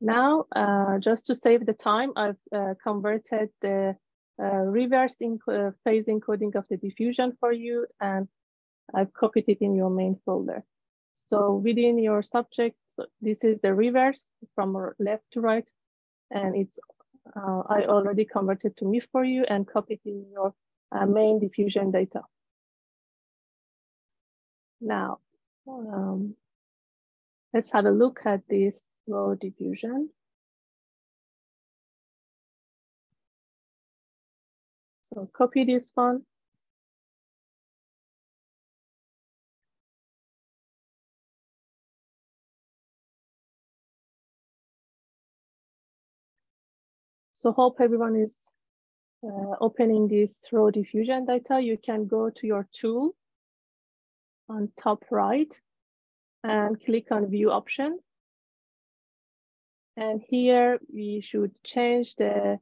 Speaker 4: Now, uh, just to save the time, I've uh, converted the uh, reverse uh, phase encoding of the diffusion for you, and I've copied it in your main folder. So within your subject, this is the reverse from left to right, and it's uh, I already converted to MIF for you and copied in your uh, main diffusion data. Now, um, let's have a look at this raw diffusion. So copy this one. So hope everyone is uh, opening this raw diffusion data, you can go to your tool on top right and click on view options. And here we should change the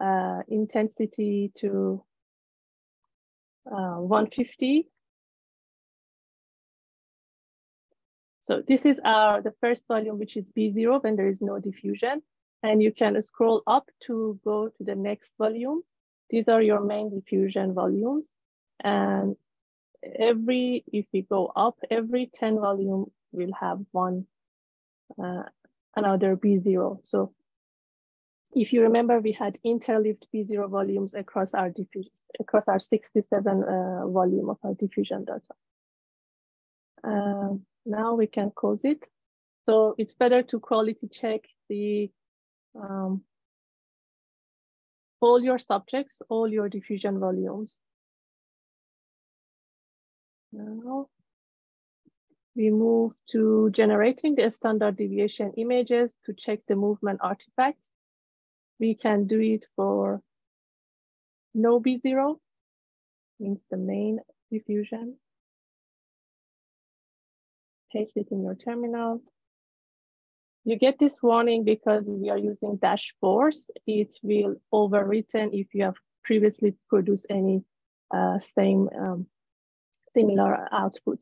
Speaker 4: uh, intensity to uh, 150. So this is our the first volume, which is B0 when there is no diffusion. And you can scroll up to go to the next volumes. These are your main diffusion volumes. And every, if we go up, every 10 volume will have one, uh, another B0. So if you remember, we had interleaved B0 volumes across our diffusion, across our 67 uh, volume of our diffusion data. Uh, now we can close it. So it's better to quality check the um, all your subjects, all your diffusion volumes. Now we move to generating the standard deviation images to check the movement artifacts. We can do it for no B0, means the main diffusion. Paste it in your terminal. You get this warning because we are using dash force. It will overwritten if you have previously produced any uh, same um, similar output.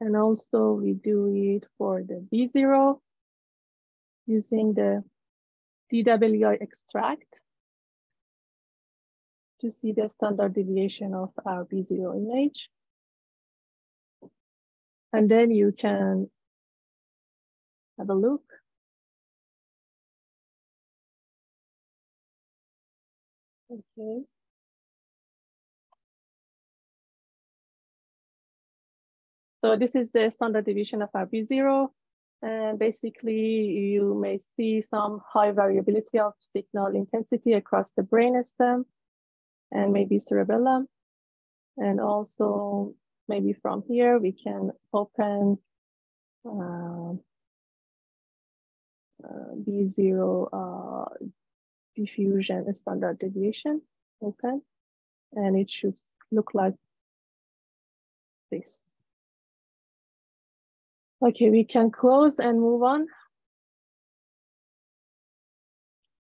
Speaker 4: And also we do it for the B0 using the DWI extract to see the standard deviation of our B0 image. And then you can have a look. Okay. So this is the standard deviation of RB0. And basically, you may see some high variability of signal intensity across the brainstem and maybe cerebellum. And also, maybe from here, we can open uh, uh, B0 uh, diffusion standard deviation, open, and it should look like this. Okay, we can close and move on.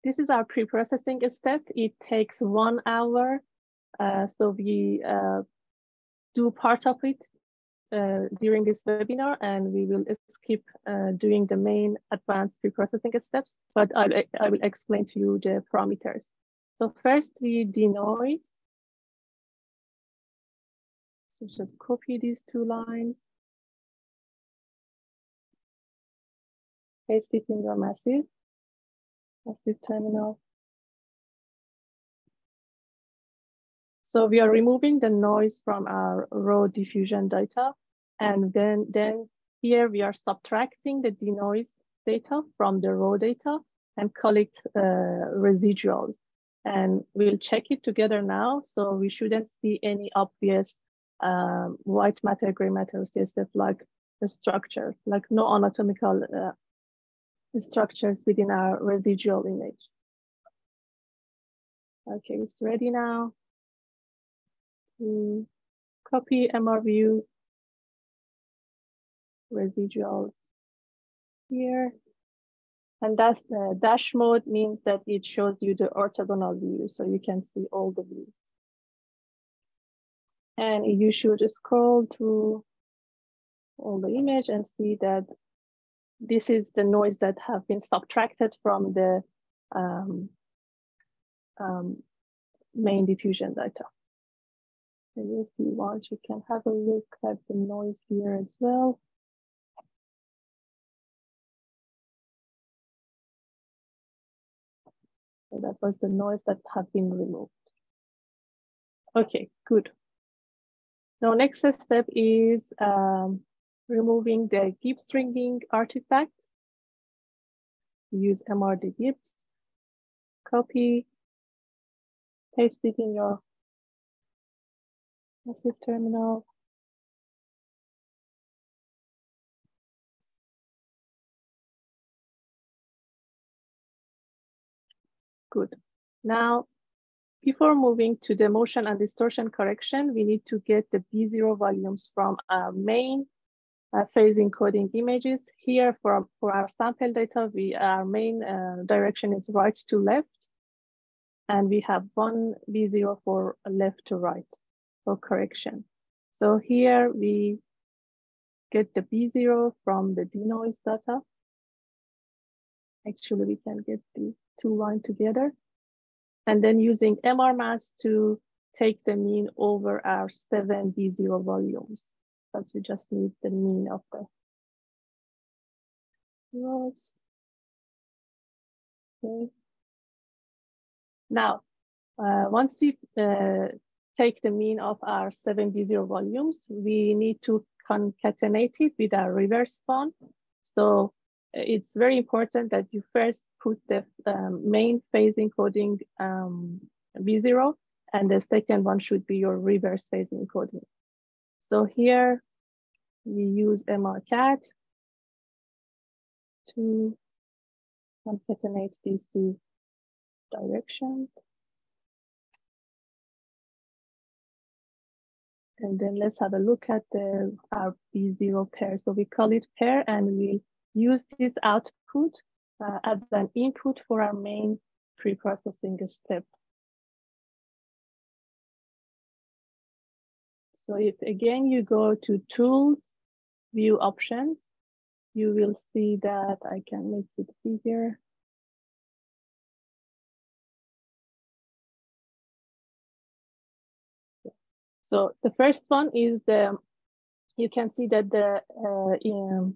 Speaker 4: this is our pre-processing step. It takes one hour. Uh, so we uh, do part of it during this webinar and we will skip uh, doing the main advanced pre-processing steps, but I, I will explain to you the parameters. So first we denoise. So should copy these two lines. Paste it in your massive, massive terminal. So we are removing the noise from our raw diffusion data. And then, then here we are subtracting the denoise data from the raw data and collect uh, residuals. And we'll check it together now. So we shouldn't see any obvious um, white matter, gray matter CSF like the structure, like no anatomical uh, structures within our residual image. Okay, it's ready now mm, copy MR view residuals here. And that's the dash mode means that it shows you the orthogonal view. So you can see all the views. And you should scroll through all the image and see that this is the noise that have been subtracted from the um, um, main diffusion data. And if you want, you can have a look at the noise here as well. So that was the noise that had been removed. Okay, good. Now, next step is um, removing the Gibbs ringing artifacts. Use mrdegibbs, copy, paste it in your massive terminal. Good. Now, before moving to the motion and distortion correction, we need to get the B0 volumes from our main uh, phase encoding images. Here for, for our sample data, we our main uh, direction is right to left. And we have one B0 for left to right for correction. So here we get the B0 from the denoise data. Actually, we can get these two lines together. And then using mrmath to take the mean over our seven B0 volumes, because we just need the mean of the rows. Okay. Now, uh, once we uh, take the mean of our 7B0 volumes, we need to concatenate it with our reverse bond. So uh, it's very important that you first put the um, main phase encoding um, B0, and the second one should be your reverse phase encoding. So here we use MRCAT to concatenate these two directions. And then let's have a look at the, our B0 pair. So we call it pair and we use this output uh, as an input for our main pre-processing step. So if again you go to tools, view options, you will see that I can make it bigger. So the first one is the, you can see that the uh,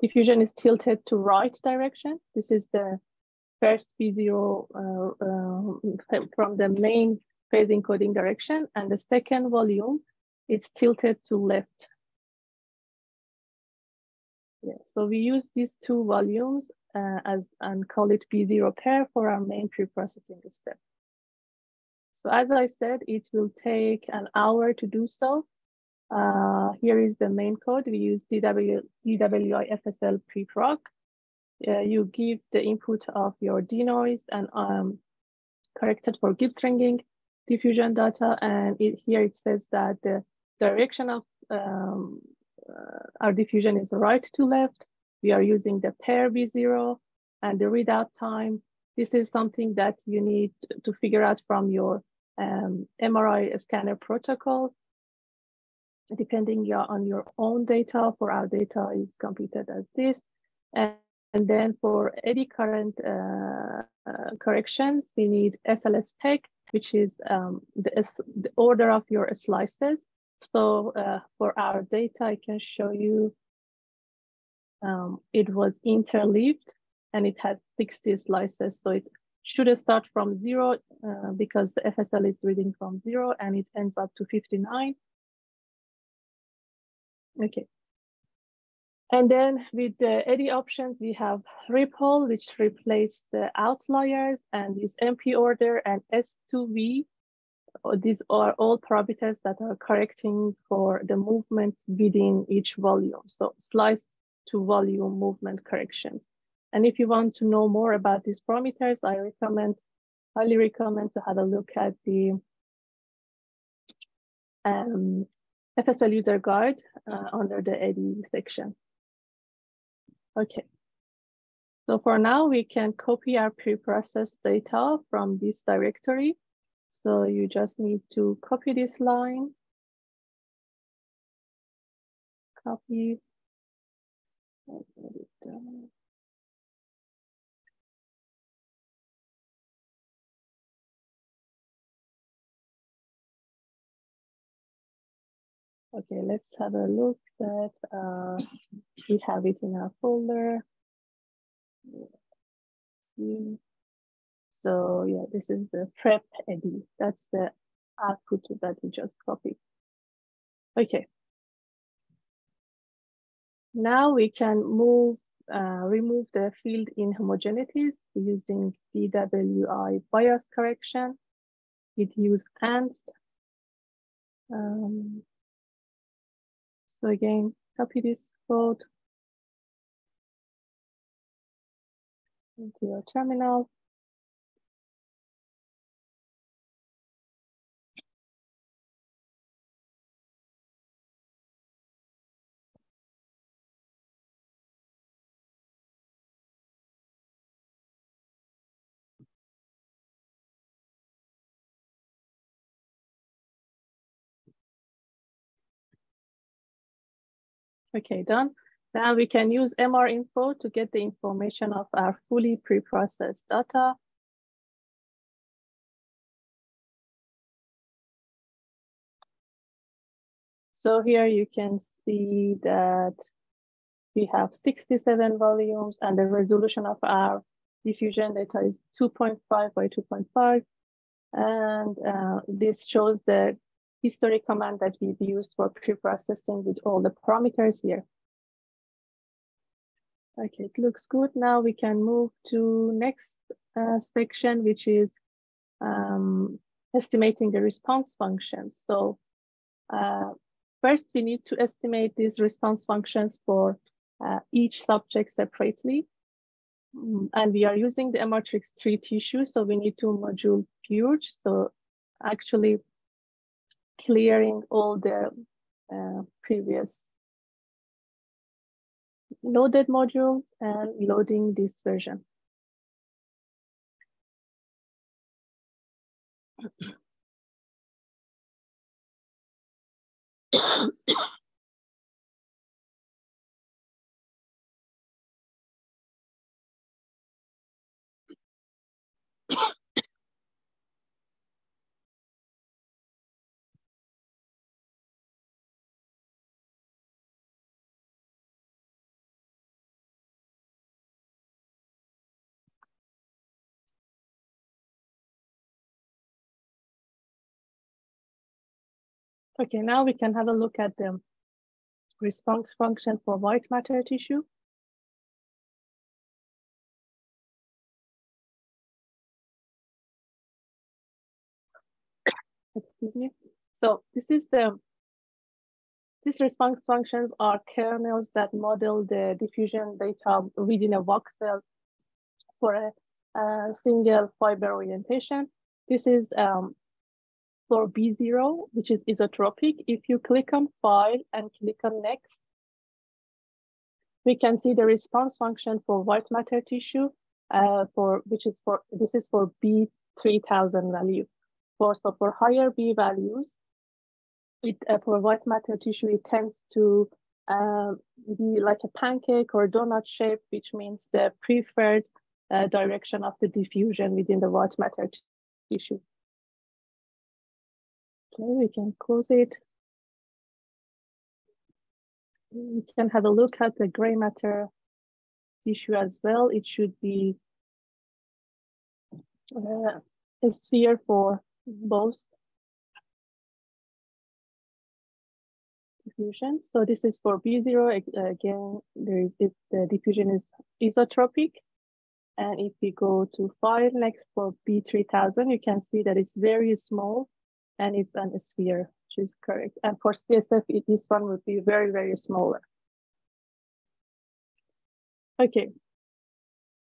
Speaker 4: diffusion is tilted to right direction. This is the first B0 uh, uh, from the main phase encoding direction. And the second volume, it's tilted to left. Yeah, so we use these two volumes uh, as and call it B0 pair for our main pre-processing step. So as I said, it will take an hour to do so. Uh, here is the main code. We use DW, DWI FSL preproc. Uh, you give the input of your denoise and um, corrected for Gibbs ringing diffusion data. And it, here it says that the direction of um, uh, our diffusion is right to left. We are using the pair B0 and the readout time This is something that you need to figure out from your um, MRI scanner protocol. Depending on your own data, for our data is computed as this. And, and then for eddy current uh, uh, corrections, we need SLS PEG, which is um, the, the, order of your slices. So uh, for our data, I can show you um, it was interleaved and it has 60 slices. So it should start from zero uh, because the FSL is reading from zero and it ends up to 59. Okay. And then with the eddy options, we have ripple, which replace the outliers and this MP order and S2V. These are all parameters that are correcting for the movements within each volume. So slice to volume movement corrections. And if you want to know more about these parameters, I recommend, highly recommend to have a look at the um, FSL user guide uh, under the eddy section. Okay. So for now, we can copy our pre-processed data from this directory. So you just need to copy this line, copy, Okay, let's have a look that uh, we have it in our folder. So yeah, this is the prep eddy. That's the output that we just copied. Okay. Now we can move, uh, remove the field in inhomogeneities using DWI bias correction. It use ANTs. Um, so again, copy this code into your terminal. Okay, done. Now we can use MR info to get the information of our fully pre-processed data. So here you can see that we have 67 volumes and the resolution of our diffusion data is 2.5 by 2.5. And uh, this shows the history command that we've used for pre-processing with all the parameters here. Okay, it looks good. Now we can move to next uh, section, which is um, estimating the response functions. So uh, first we need to estimate these response functions for uh, each subject separately. Mm, and we are using the MRTRIX 3 tissue, so we need to module purge. So actually clearing all the uh, previous loaded modules and loading this version. Okay, now we can have a look at the response function for white matter tissue. Excuse me. So this is the, these response functions are kernels that model the diffusion data within a voxel for a, a single fiber orientation. This is um, for B0, which is isotropic, if you click on File and click on Next, we can see the response function for white matter tissue. uh, for which is for this is for B3000 value. For so for higher B values, it uh, for white matter tissue it tends to uh, be like a pancake or donut shape, which means the preferred uh, direction of the diffusion within the white matter tissue. Okay, we can close it. We can have a look at the gray matter issue as well. It should be uh, a sphere for both diffusion. So this is for B0. Again, there is it, the diffusion is isotropic. And if we go to file next for B3000, you can see that it's very small and it's an sphere, which is correct. And for CSF, it, this one would be very, very smaller. Okay.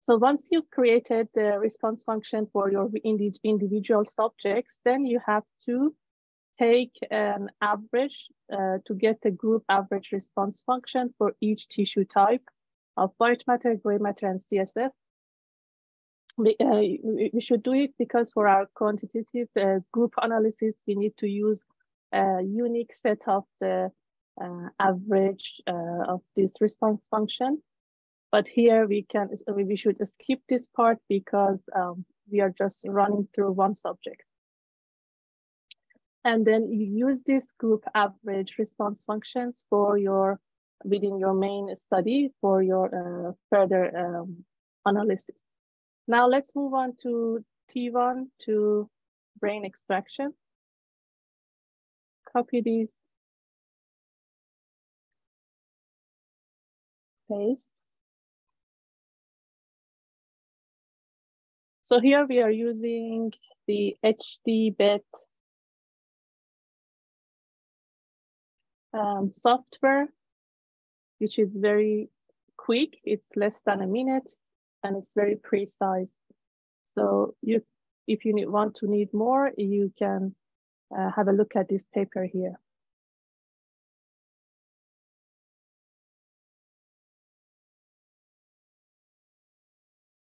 Speaker 4: So once you've created the response function for your indi individual subjects, then you have to take an average uh, to get the group average response function for each tissue type of white matter, gray matter, and CSF. We, uh, we should do it because for our quantitative uh, group analysis, we need to use a unique set of the uh, average uh, of this response function. But here we can, we should skip this part because um, we are just running through one subject. And then you use this group average response functions for your, within your main study for your uh, further um, analysis. Now let's move on to T1 to brain extraction. Copy these. Paste. So here we are using the HDBet um, software, which is very quick. It's less than a minute and it's very precise. So you, if you need, want to need more, you can uh, have a look at this paper here.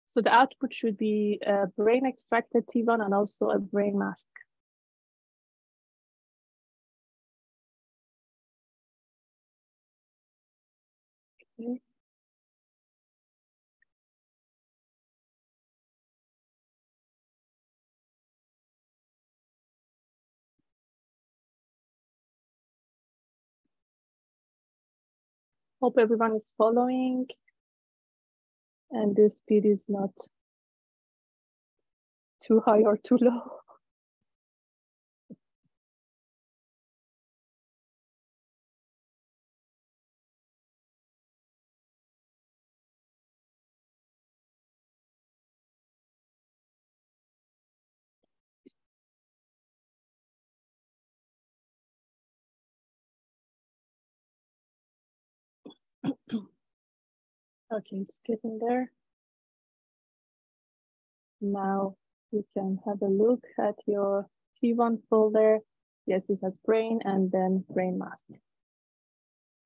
Speaker 4: So the output should be a brain extracted T1 and also a brain mask. Okay. Hope everyone is following and the speed is not too high or too low. Okay, it's getting there. Now you can have a look at your T1 folder. Yes, it has brain and then brain mask.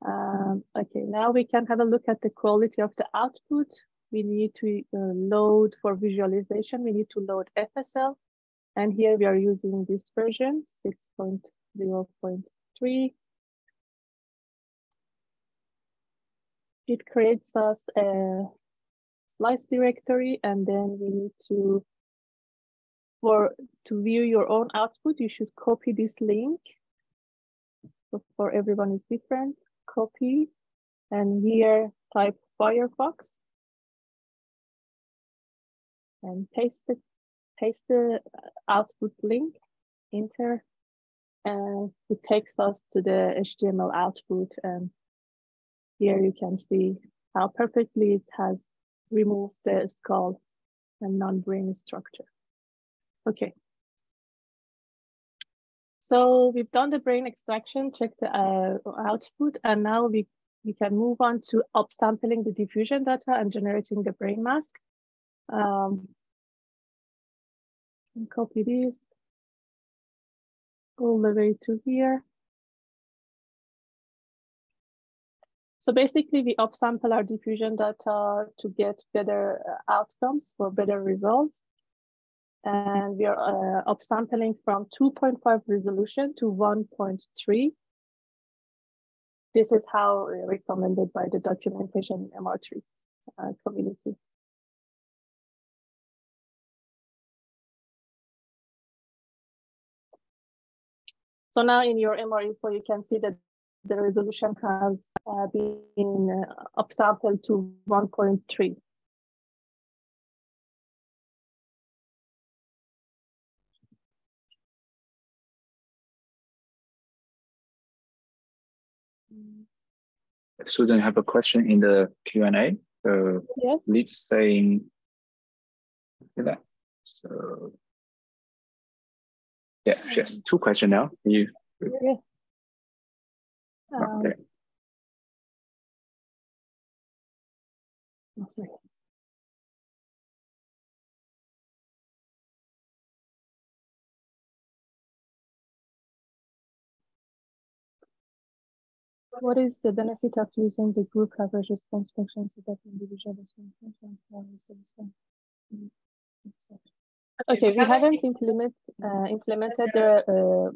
Speaker 4: Um, okay, now we can have a look at the quality of the output. We need to uh, load for visualization. We need to load FSL. And here we are using this version 6.0.3 it creates us a slice directory and then we need to for to view your own output you should copy this link. So for everyone is different copy and here type firefox. And paste it paste the uh, output link enter and it takes us to the html output and here you can see how perfectly it has removed the skull and non-brain structure. Okay. So we've done the brain extraction, check the uh, output, and now we, we can move on to upsampling the diffusion data and generating the brain mask. Um, copy this all the way to here. So basically we upsample our diffusion data to get better uh, outcomes for better results. And we are uh, upsampling from 2.5 resolution to 1.3. This is how recommended by the documentation MR3 uh, community. So now in your MR info, you can see that the resolution has uh, been uh, upsampled to 1.3.
Speaker 2: Susan have a question in the Q&A. So
Speaker 4: yes.
Speaker 2: Lead saying that. So yeah, she has two questions now. You
Speaker 4: yeah. Um,
Speaker 2: okay.
Speaker 4: oh, sorry. What is the benefit of using the group average response function so that individual response function Okay, we haven't implement, uh, implemented the uh,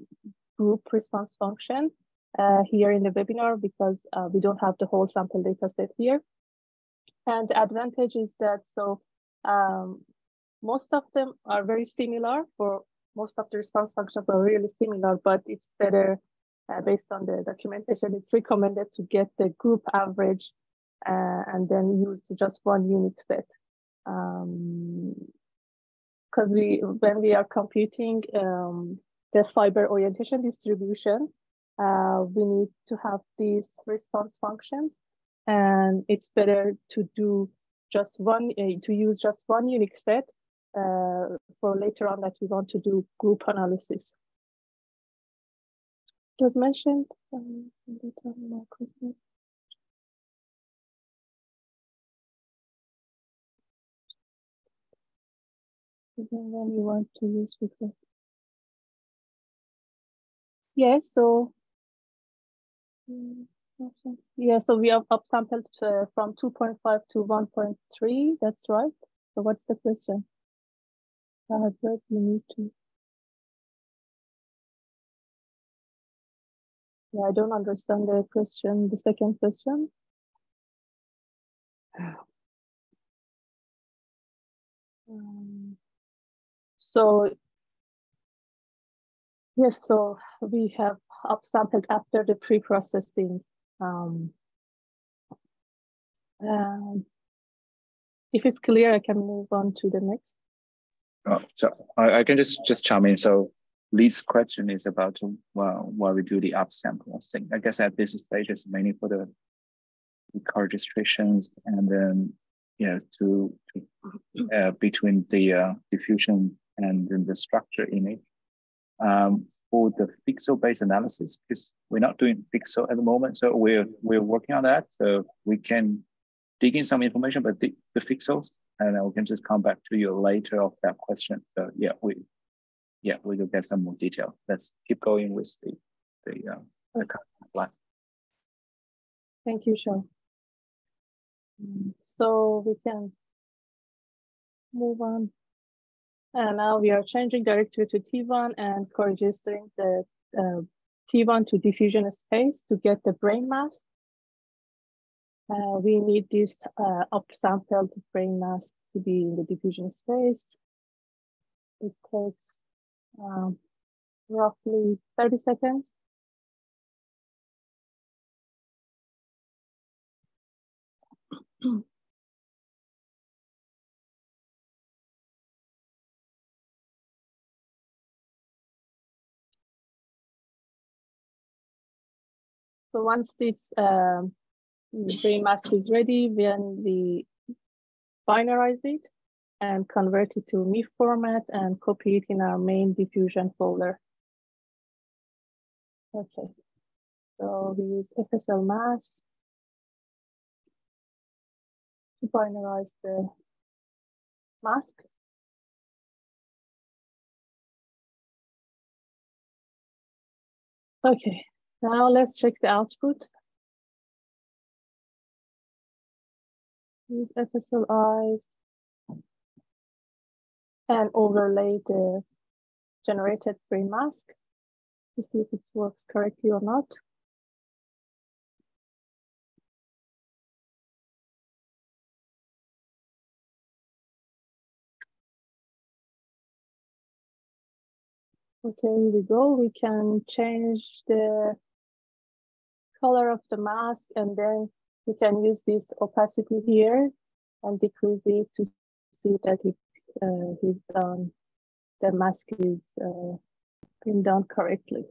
Speaker 4: group response function uh, here in the webinar because uh, we don't have the whole sample data set here. And the advantage is that so um, most of them are very similar for most of the response functions are really similar, but it's better uh, based on the documentation. It's recommended to get the group average uh, and then use just one unique set. Um, because we when we are computing um, the fiber orientation distribution, uh, we need to have these response functions, and it's better to do just one uh, to use just one unique set uh, for later on that we want to do group analysis. It was mentioned. Um, when you want to use. Yes, so yeah, so we have upsampled uh, from 2.5 to 1.3, that's right. So what's the question? Read you need to. Yeah, I don't understand the question, the second question. Um, so yes, so we have upsampled after the pre-processing. Um, um, if it's clear, I can move on to the next.
Speaker 2: Oh, so I, I, can just just chime in. So Lee's question is about well, why we do the upsample thing. I guess at this stage is mainly for the, the registrations and then you know to, to uh, between the uh, diffusion and the structure image. Um, for the pixel-based analysis, because we're not doing pixel at the moment, so we're we're working on that. So we can dig in some information, but the, the pixels, and we can just come back to you later of that question. So yeah, we yeah we will get some more detail. Let's keep going with the the, uh, the class.
Speaker 4: Thank you, Sean. So we can move on. And now we are changing directory to T1 and co-registering the uh, T1 to diffusion space to get the brain mask. Uh, we need this uh, upsampled brain mask to be in the diffusion space. It takes um, roughly 30 seconds. (clears throat) So once this um, brain mask is ready, then we binarize it and convert it to MIF format and copy it in our main diffusion folder. Okay, so we use FSL maths to binarize the mask. Okay, now let's check the output. use FSLeyes and overlay the generated brain mask to see if it works correctly or not. Okay, here we go. We can change the color of the mask and then we can use this opacity here and decrease it to see that it uh, done, the mask is uh, been done correctly.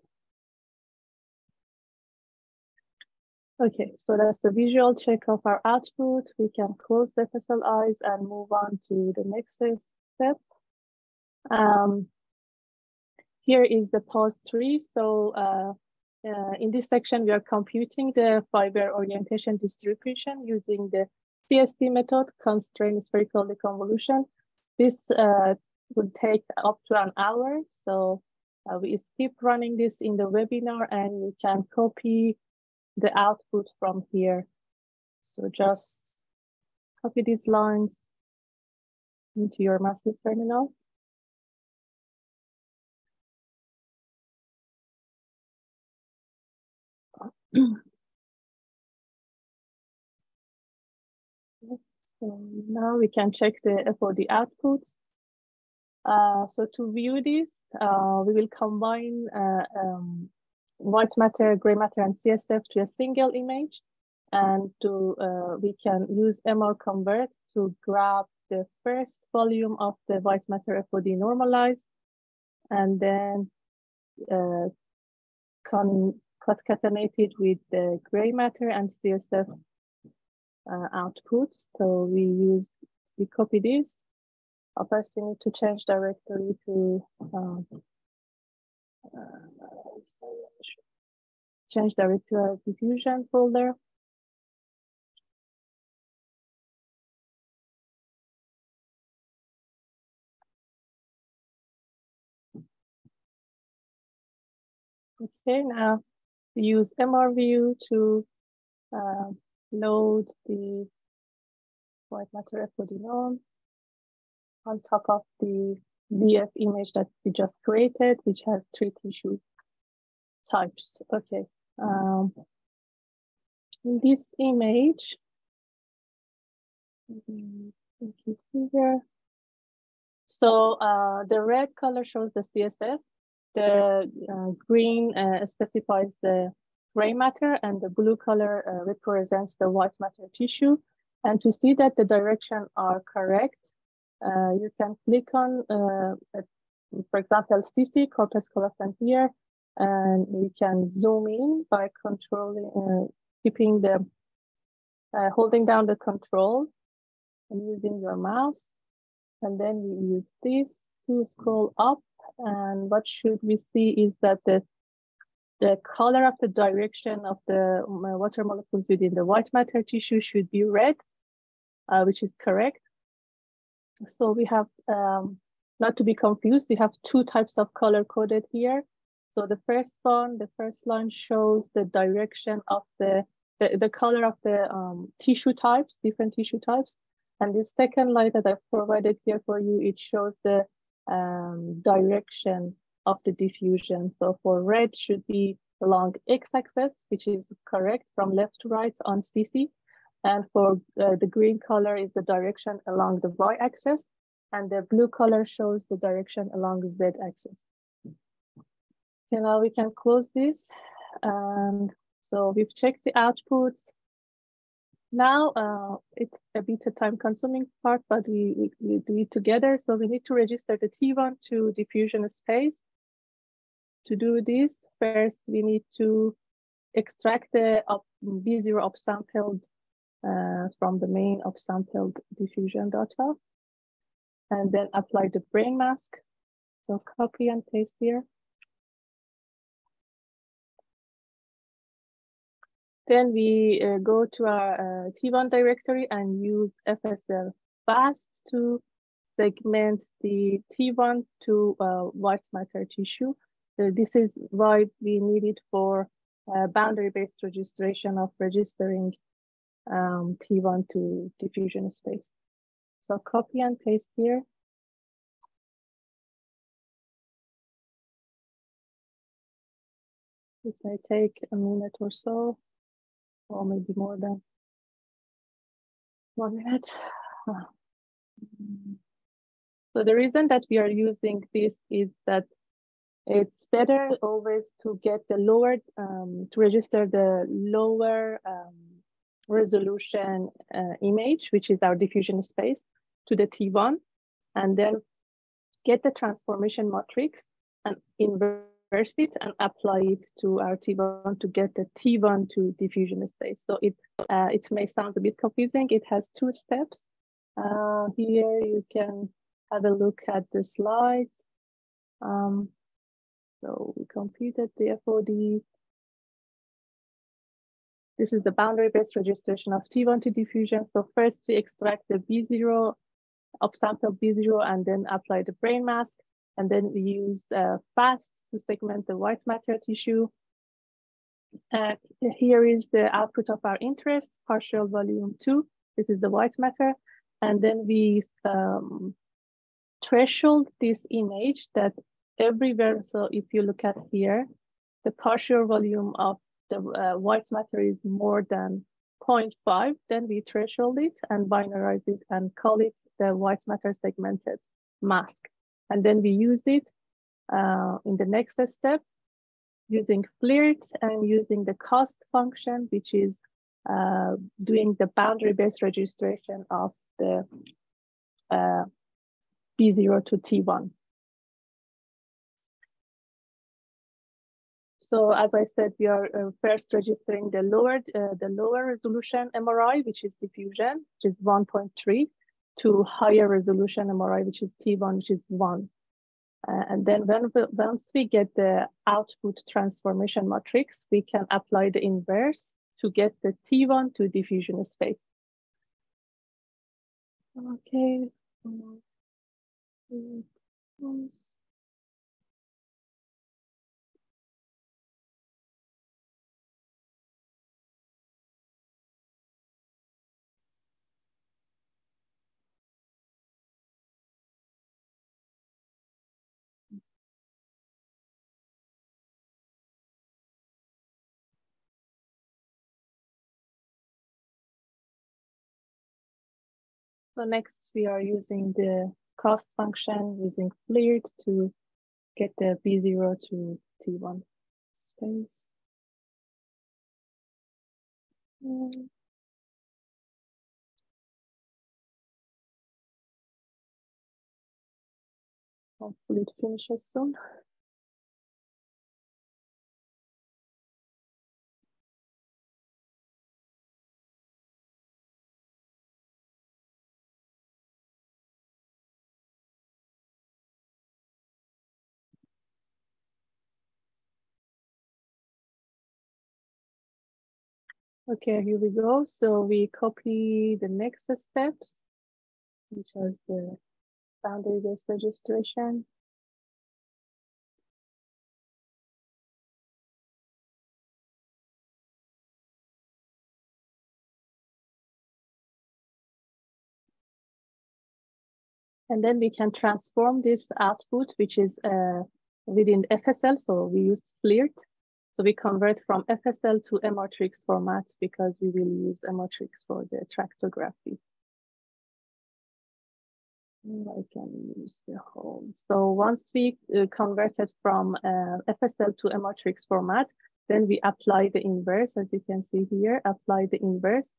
Speaker 4: Okay, so that's the visual check of our output. We can close the FSLeyes and move on to the next step. Um, here is the pause tree. So uh, uh, in this section, we are computing the fiber orientation distribution using the CSD method, constrained spherical deconvolution. This uh, would take up to an hour. So uh, we skip running this in the webinar and you can copy the output from here. So just copy these lines into your massive terminal. So now we can check the FOD outputs. Uh, so to view this, uh, we will combine uh, um, white matter, gray matter, and CSF to a single image. And to uh, we can use MR convert to grab the first volume of the white matter FOD normalized, and then uh, con concatenated with the gray matter and CSF uh, outputs. So we use, we copy this. First, we need to change directory to um, uh, change directory to diffusion folder. Okay, now use MRView to uh, load the white matter FOD on top of the VF image that we just created, which has three tissue types. Okay. Um, in this image, here. So uh, the red color shows the CSF the uh, green uh, specifies the gray matter and the blue color uh, represents the white matter tissue. And to see that the direction are correct, uh, you can click on, uh, for example, CC, corpus callosum here, and you can zoom in by controlling, uh, keeping the, holding down the control and using your mouse. And then you use this to scroll up and what should we see is that the the color of the direction of the water molecules within the white matter tissue should be red, uh, which is correct. So we have, um, not to be confused, we have two types of color coded here. So the first one, the first line shows the direction of the, the, the color of the um, tissue types, different tissue types. And the second line that I've provided here for you, it shows the um, direction of the diffusion. So for red should be along x-axis, which is correct from left to right on CC. And for uh, the green color is the direction along the y-axis. And the blue color shows the direction along z-axis. Okay, now we can close this. And so we've checked the outputs. Now uh, it's a bit a time consuming part, but we, we, we, do it together. So we need to register the T1 to diffusion space. To do this, first we need to extract the up, B0 upsampled uh, from the main upsampled diffusion data, and then apply the brain mask. So copy and paste here. Then we uh, go to our uh, T1 directory and use FSL fast to segment the T1 to uh, white matter tissue. So this is why we need it for uh, boundary-based registration of registering um, T1 to diffusion space. So copy and paste here. It may take a minute or so, or maybe more than one minute. So the reason that we are using this is that it's better always to get the lower, um, to register the lower um, resolution uh, image, which is our diffusion space, to the T1, and then get the transformation matrix and inverse it and apply it to our T1 to get the T1 to diffusion space. So it, uh, it may sound a bit confusing. It has two steps. Uh, here you can have a look at the slides. Um, so we computed the FOD. This is the boundary-based registration of T1 to diffusion. So first we extract the B0, upsample B0, and then apply the brain mask. And then we use uh, FAST to segment the white matter tissue. Uh, here is the output of our interest, partial volume two. This is the white matter. And then we um, threshold this image that everywhere, so if you look at here, the partial volume of the uh, white matter is more than 0.5, then we threshold it and binarize it and call it the white matter segmented mask. And then we use it uh, in the next step using FLIRT and using the cost function, which is uh, doing the boundary-based registration of the uh, B0 to T1. So as I said, we are uh, first registering the lower, uh, the lower resolution MRI, which is diffusion, which is 1.3, to higher resolution MRI, which is T1, which is 1. Uh, and then when once we get the output transformation matrix, we can apply the inverse to get the T1 to diffusion space. Okay. So next we are using the cost function using FLIRT to get the B0 to T1 space. Hopefully it finishes soon. Okay, here we go. So we copy the next steps, which was the boundary-based registration. And then we can transform this output, which is uh, within FSL. So we use FLIRT so we convert from FSL to MRtrix format because we will use MRtrix for the tractography. I can use the whole. So once we uh, converted from uh, FSL to MRtrix format, then we apply the inverse, as you can see here, apply the inverse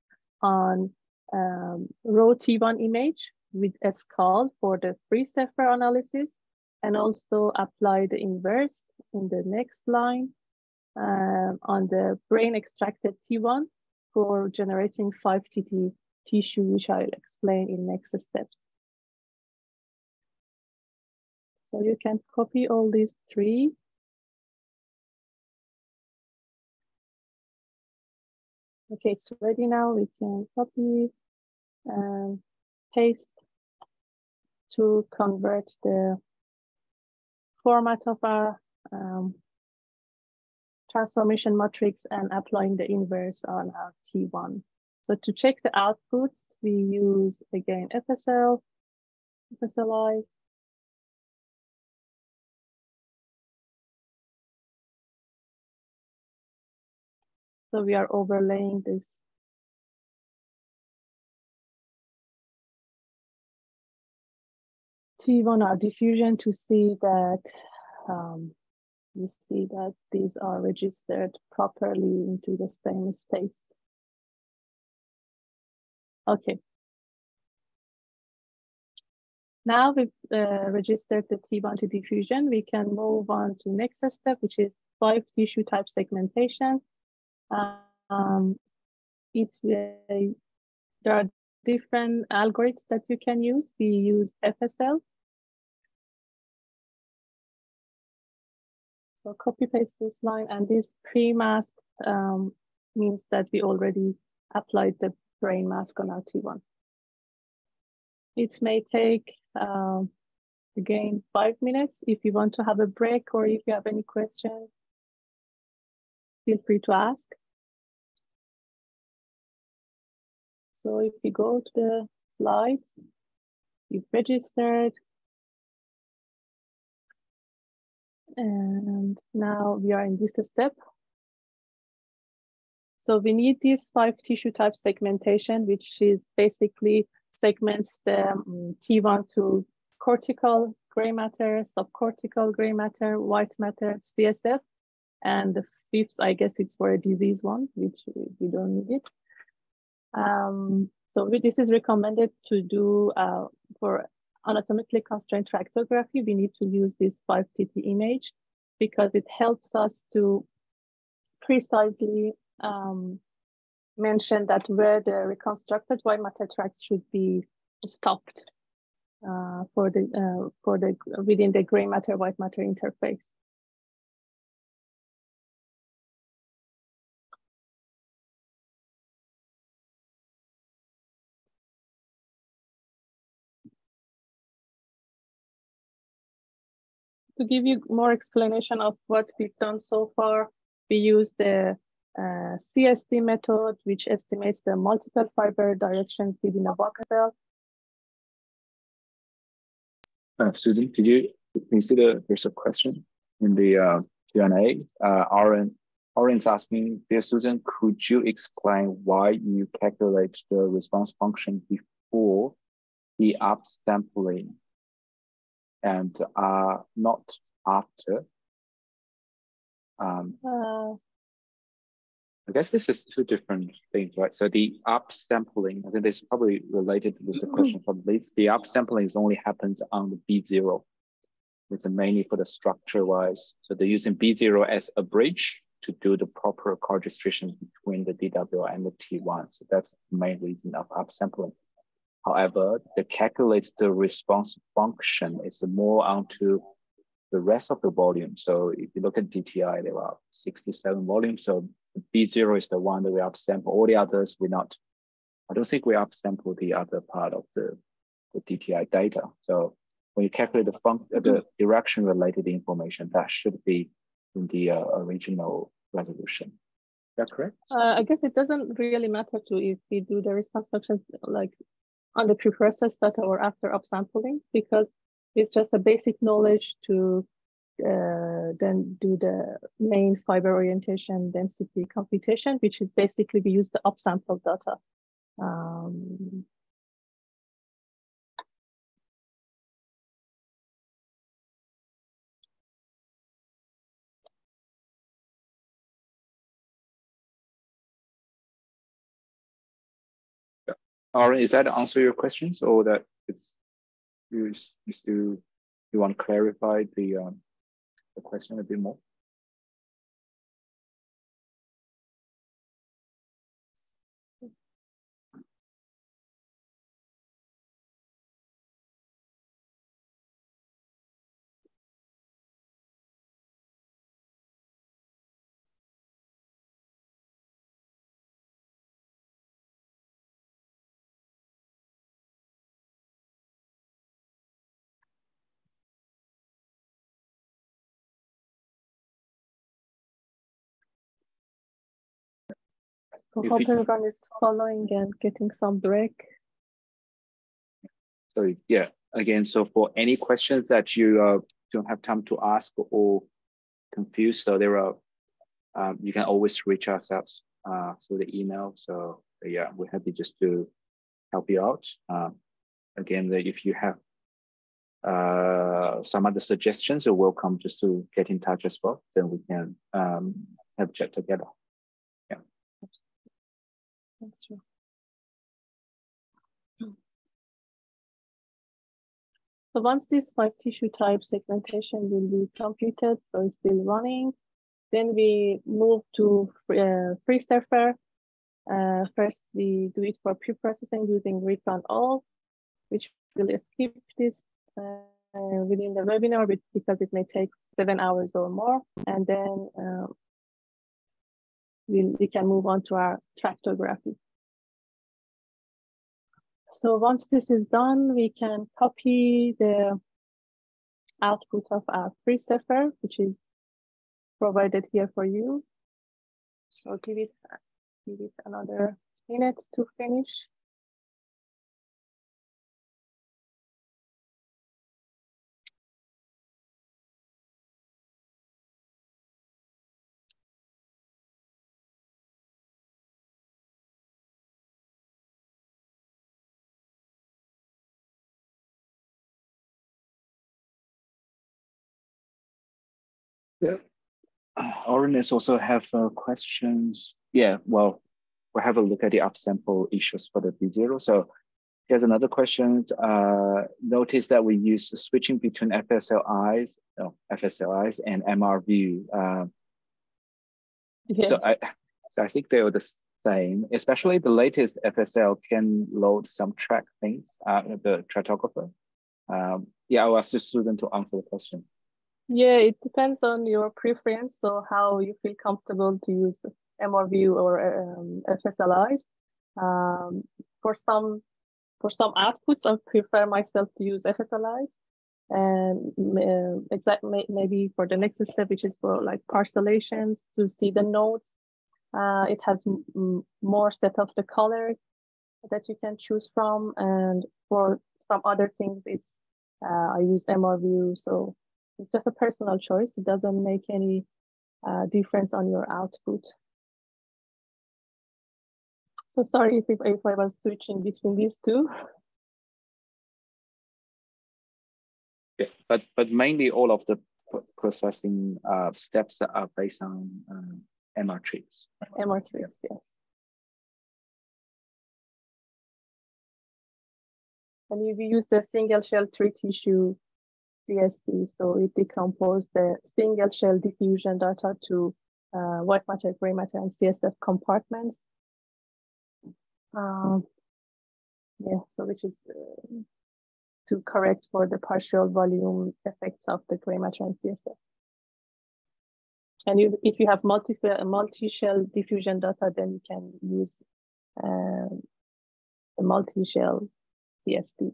Speaker 4: on um, row T1 image with SCAL for the FreeSurfer analysis, and also apply the inverse in the next line um, on the brain extracted T1 for generating 5TT tissue, which I'll explain in next steps. So you can copy all these three. Okay, it's ready now. We can copy and paste to convert the format of our um, transformation matrix and applying the inverse on our T1. So to check the outputs, we use again FSL, FSLeyes. So we are overlaying this T1 our diffusion to see that um, you see that these are registered properly into the same space. Okay. Now we've uh, registered the T1 diffusion, we can move on to next step, which is five tissue type segmentation. Um, uh, there are different algorithms that you can use. We use FSL So copy paste this line and this pre-mask um, means that we already applied the brain mask on our T1. It may take, um, again, five minutes. If you want to have a break or if you have any questions, feel free to ask. So if you go to the slides, you've registered, And now we are in this step. So we need this five tissue type segmentation, which is basically segments the um, T1 to cortical gray matter, subcortical gray matter, white matter, CSF. And the fifth, I guess it's for a disease one, which we don't need it. Um, so this is recommended to do uh, for anatomically constrained tractography, we need to use this 5TT image because it helps us to precisely um, mention that where the reconstructed white matter tracts should be stopped uh, for the uh, for the within the gray matter white matter interface. To give you more explanation of what we've done so far, we use the uh, CSD method, which estimates the multiple fiber directions within a voxel.
Speaker 2: Uh, Susan, did you consider there's a question in the uh, Q&A? Uh, Aaron, Aaron's asking, dear Susan, could you explain why you calculate the response function before the upsampling and uh, not after. Um, uh, I guess this is two different things, right? So the upsampling, I think this is probably related with the question from Liz. The upsampling is only happens on the B0. It's mainly for the structure wise. So they're using B0 as a bridge to do the proper co-registration between the DW and the T1. So that's the main reason of upsampling. However, the calculated response function is more onto the rest of the volume. So if you look at DTI, there are 67 volumes. So B0 is the one that we upsample. All the others, we're not, I don't think we upsample the other part of the, the DTI data. So when you calculate the, func the direction related information, that should be in the uh, original resolution. Is that correct?
Speaker 4: Uh, I guess it doesn't really matter to if we do the response like on the preprocessed data or after upsampling because it's just a basic knowledge to uh, then do the main fiber orientation density computation, which is basically we use the upsample data. Um,
Speaker 2: Aaron, is that answer your questions or that it's you, you still you want to clarify the um, the question a bit more?
Speaker 4: I hope everyone is following and getting some break.
Speaker 2: So yeah, again, so for any questions that you uh, don't have time to ask or confused, so there are, um, you can always reach us out uh, through the email. So yeah, we're happy just to help you out. Um, again, if you have uh, some other suggestions, you're welcome just to get in touch as well. Then we can um, have a chat together.
Speaker 4: That's true. So once this five tissue type segmentation will be completed, so it's still running, then we move to uh, FreeSurfer. Uh, first, we do it for pre-processing using recon all, which will skip this uh, within the webinar because it may take seven hours or more. And then um, we, we can move on to our tractography. So once this is done, we can copy the output of our FreeSurfer, which is provided here for you. So give it, give it another minute to finish.
Speaker 2: Yeah. Uh, also have uh, questions. Yeah, well, we'll have a look at the upsample issues for the B0. So here's another question. Uh, notice that we use the switching between FSLeyes, no, FSLeyes and MR view. Uh, yes. So I, so I think they are the same, especially the latest FSL can load some track things, uh, the tractographer. Um, yeah, I'll ask the student to answer the question.
Speaker 4: Yeah, it depends on your preference. So how you feel comfortable to use MRView or um, FSLeyes. Um, for some for some outputs, I prefer myself to use FSLeyes. And uh, exactly maybe for the next step, which is for like parcellations to see the nodes. Uh, it has more set of the colors that you can choose from. And for some other things, it's uh, I use MRView. So it's just a personal choice. It doesn't make any uh, difference on your output. So sorry if, if, I was switching between these two.
Speaker 2: Yeah, but but mainly all of the processing uh, steps are based on um, MRtrix.
Speaker 4: Right? MRtrix, yeah. yes. And if you use the single shell tree tissue CSD. So it decomposed the single shell diffusion data to uh, white matter, gray matter, and CSF compartments. Um, yeah, so which is uh, to correct for the partial volume effects of the gray matter and CSF. And you, if you have multi multi-shell diffusion data, then you can use uh, the multi-shell CSD.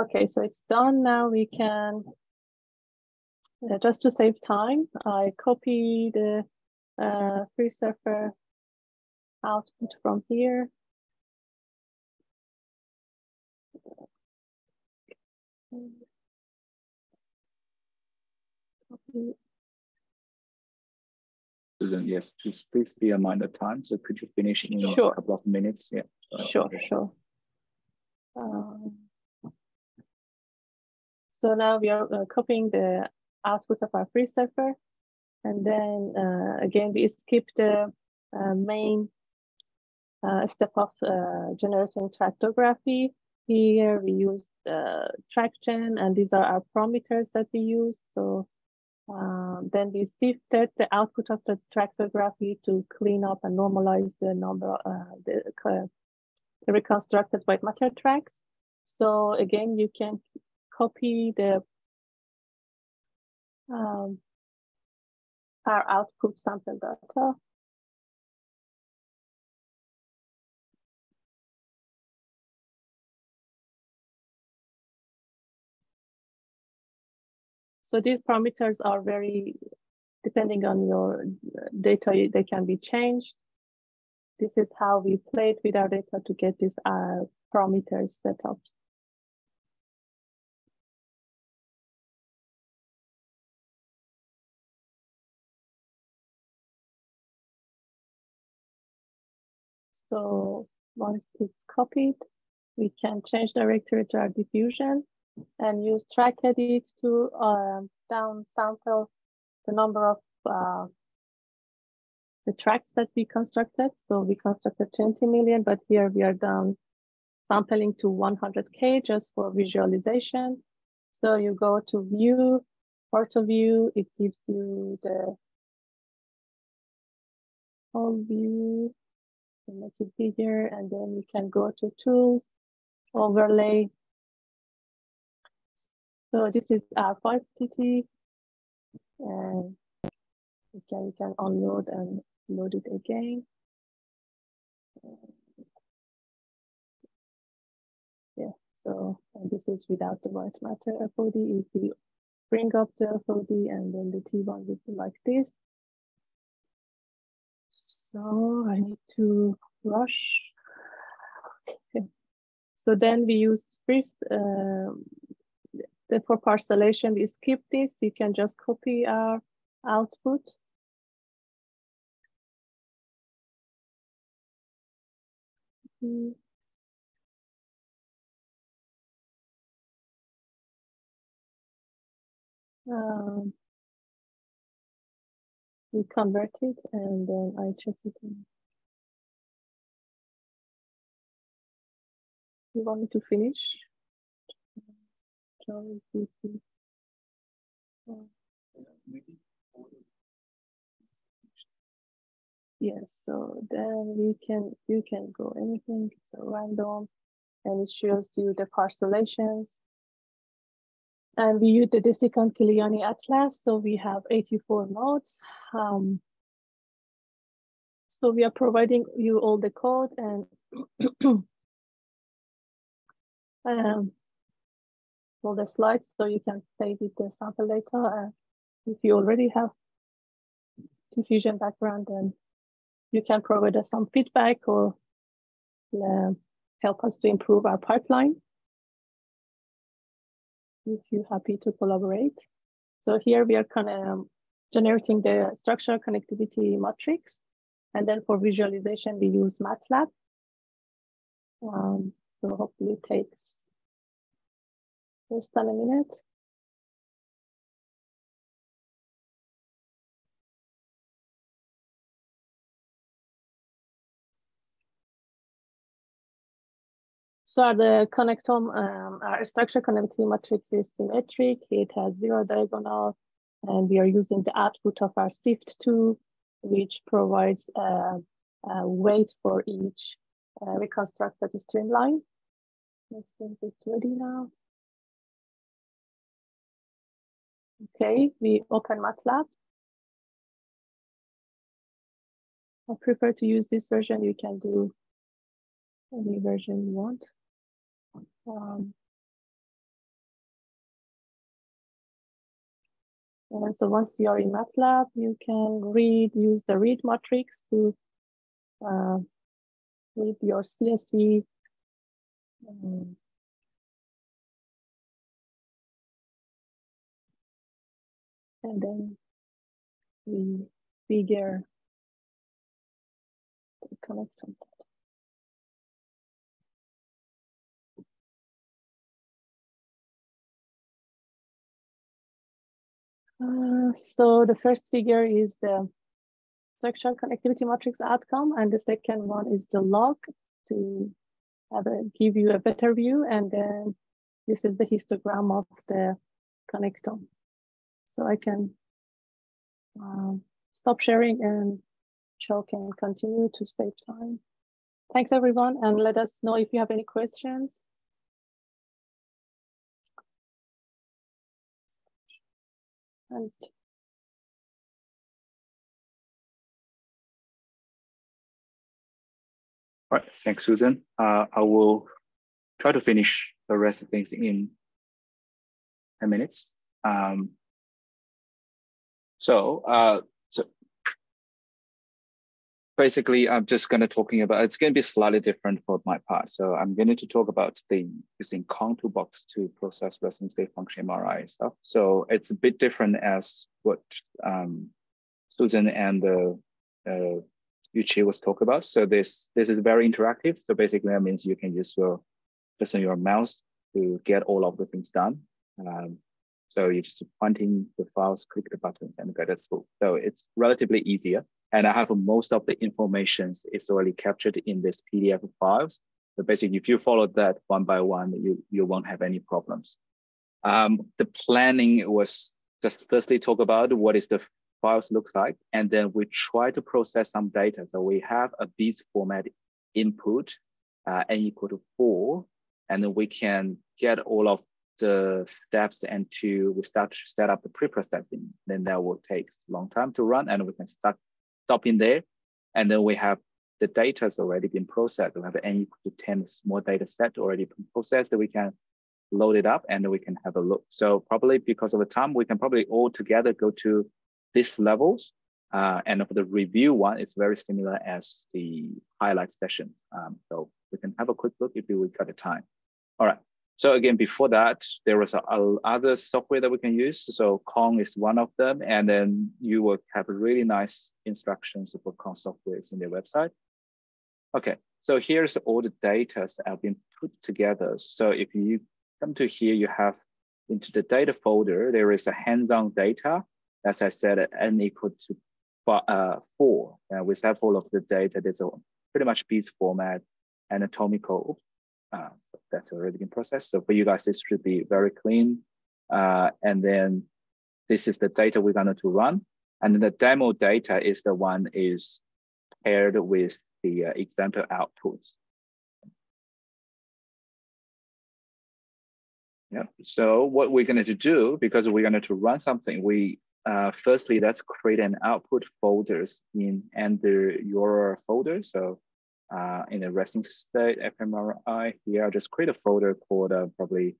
Speaker 4: Okay, so it's done. Now we can, uh, just to save time, I copy the uh, FreeSurfer output from here.
Speaker 2: Susan, yes, please, please be a mind the time. So could you finish in sure. a couple of minutes? Yeah.
Speaker 4: Sure, sure. Um, so now we are uh, copying the output of our FreeSurfer. And then uh, again, we skip the uh, main uh, step of uh, generating tractography. Here we use the tckgen, and these are our parameters that we use. So um, then we sifted the output of the tractography to clean up and normalize the number, the, the reconstructed white matter tracks. So again, you can copy the um, our output sample data. So these parameters are very depending on your data, they can be changed. This is how we played with our data to get these uh, parameters set up. So once it's copied, we can change directory to our diffusion and use track edit to uh, down sample the number of uh, the tracks that we constructed. So we constructed 20 million, but here we are down sampling to 100K just for visualization. So you go to view, portal view, it gives you the whole view, make it bigger, and then you can go to tools, overlay. So this is our 5TT, and you can, you can unload and load it again. Yeah, so this is without the white matter FOD. If we bring up the FOD and then the T1 would be like this. So I need to rush. Okay. So then we use first, um, the, for parcellation, we skip this. You can just copy our output. Mm. Um, we convert it and then I check it in. You want me to finish? Yes, so then we can, you can go anything, a random, and it shows you the parcellations. And we use the Desikan-Killiany Atlas, so we have 84 nodes. Um, so we are providing you all the code and (clears throat) um, all the slides so you can play with the sample data. Uh, if you already have diffusion background, then you can provide us some feedback or uh, help us to improve our pipeline. If you're happy to collaborate. So here we are kind of um, generating the structural connectivity matrix. And then for visualization, we use MATLAB. Um, so hopefully it takes less than a minute. So the connectome, um, our structure connectivity matrix is symmetric. It has zero diagonal, and we are using the output of our SIFT2, which provides a, a weight for each uh, reconstructed streamline. Let's if it's ready now. Okay, we open MATLAB. I prefer to use this version. You can do any version you want. Um, and so once you're in MATLAB, you can read, use the read matrix to uh, read your CSV. Um, and then we figure the connection. Uh, so the first figure is the structural connectivity matrix outcome, and the second one is the log to have a, give you a better view, and then this is the histogram of the connectome. So I can um, stop sharing and Cho can continue to save time. Thanks everyone, and let us know if you have any questions. And
Speaker 2: All right, thanks, Susan. Uh, I will try to finish the rest of things in 10 minutes. Um, So, uh, so basically, I'm just going to talking about, it's going to be slightly different for my part. So I'm going to talk about the using Conn toolbox to process resonance state function MRI stuff. So it's a bit different as what um, Susan and uh, uh, Yuchi was talk about. So this this is very interactive. So basically that means you can use your just on your mouse to get all of the things done. Um, so you're just pointing the files, click the buttons and get it through. So it's relatively easier. And I have most of the information is already captured in this PDF files. So basically, if you follow that one by one, you, you won't have any problems. Um, the planning was just firstly talk about what is the files looks like, and then we try to process some data. So we have a BIDS format input, uh, n equal to four, and then we can get all of the steps and to we start to set up the pre-processing. Then that will take a long time to run, and we can start stop in there, and then we have the data has already been processed. We have n equal to 10 small data set already processed that we can load it up and we can have a look. So probably because of the time, we can probably all together go to these levels. Uh, and for the review one, it's very similar as the highlight session. Um, so we can have a quick look if we got the time. All right. So again, before that, there was a, a other software that we can use. So Conn is one of them. And then you will have really nice instructions for Conn software in their website. Okay, so here's all the data that have been put together. So if you come to here, you have into the data folder, there is a hands-on data as I said, n equal to uh, four. And with all of the data, there's a pretty much BIDS format, anatomical. Uh, that's already been processed. So for you guys, this should be very clean. Uh, and then this is the data we're going to run. And then the demo data is the one is paired with the uh, example outputs. Yeah. So what we're going to do, because we're going to run something, we uh, firstly, let's create an output folders in under your folder. So uh, in the resting state fMRI here, I'll just create a folder called uh, probably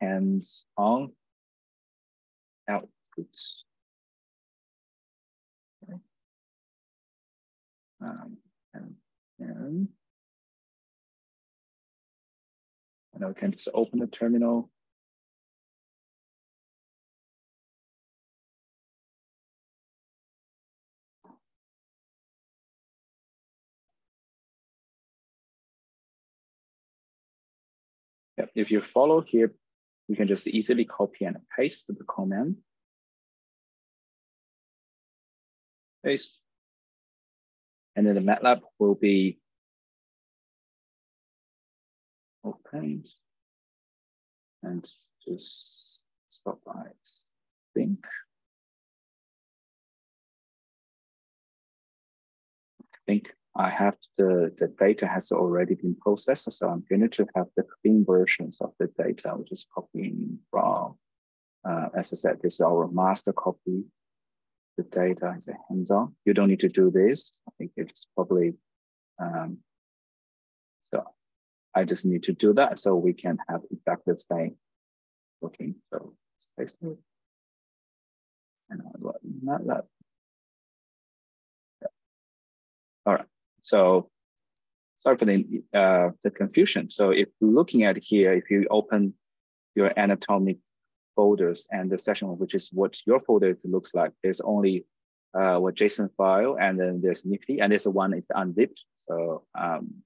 Speaker 2: hands-on outputs. Okay. Um, and, and, and we can just open the terminal If you follow here, you can just easily copy and paste the command. Paste. And then the MATLAB will be opened and just stop by think. Think I have the, the data has already been processed. So I'm going to have the clean versions of the data, which is copying from, uh, as I said, this is our master copy. The data is a hands-on. You don't need to do this. I think it's probably, um, so I just need to do that so we can have exactly the same looking. So it. And not that. So sorry for the, uh, the confusion. So if you're looking at here, if you open your anatomic folders and the section which is what your folder looks like, there's only uh, what JSON file and then there's NIfTI and there's one is unzipped. So um,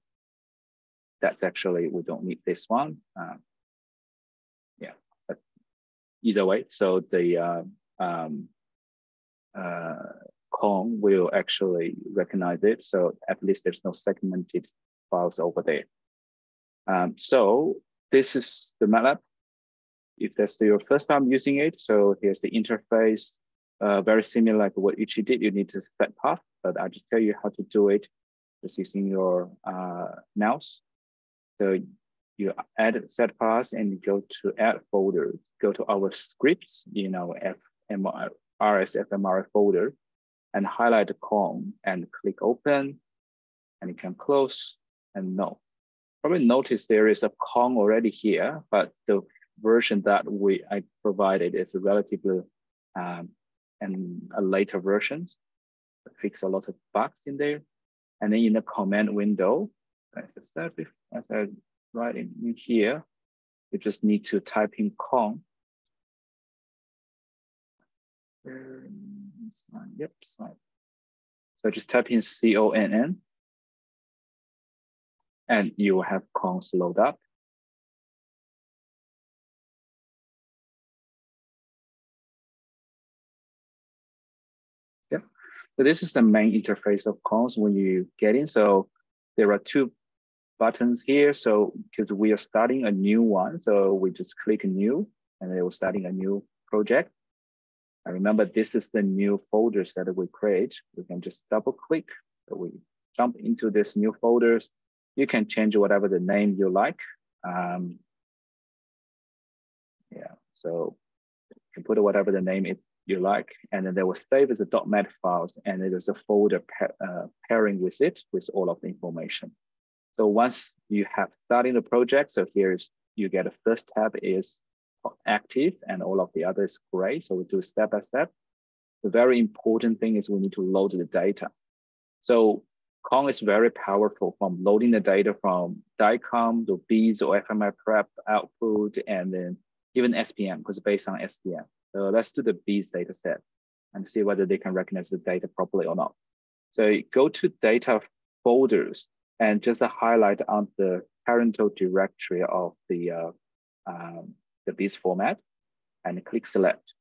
Speaker 2: that's actually, we don't need this one. Um, yeah, but either way, so the uh, um, uh, Conn will actually recognize it. So at least there's no segmented files over there. Um, so this is the MATLAB. If that's your first time using it, so here's the interface, uh, very similar like what Ichi did. You need to set path, but I'll just tell you how to do it just using your uh, mouse. So you add set path and you go to add folder, go to our scripts you know, FMR, RSFMR folder and highlight the Conn and click open and you can close and no. Probably notice there is a Conn already here, but the version that we I provided is a relatively um, and a later versions, fix a lot of bugs in there. And then in the command window, as I said, as I write in here, you just need to type in con. Yep, slide. So just type in C-O-N-N and you will have cons load up. Yeah, so this is the main interface of cons when you get in. So there are two buttons here. So because we are starting a new one, so we just click new and it will starting a new project. And remember, this is the new folders that we create. We can just double click. We jump into this new folders. You can change whatever the name you like. Um, yeah, so you can put whatever the name it, you like, and then they will save as a .mat files, and it is a folder pa uh, pairing with it with all of the information. So once you have starting the project, so here's you get a first tab is active and all of the others gray. So we do step by step. The very important thing is we need to load the data. So Conn is very powerful from loading the data from DICOM to BIDS or fMRIprep output, and then even SPM, because based on SPM. So let's do the BIDS data set and see whether they can recognize the data properly or not. So go to data folders and just a highlight on the parental directory of the uh, um, the BIDS format and click select.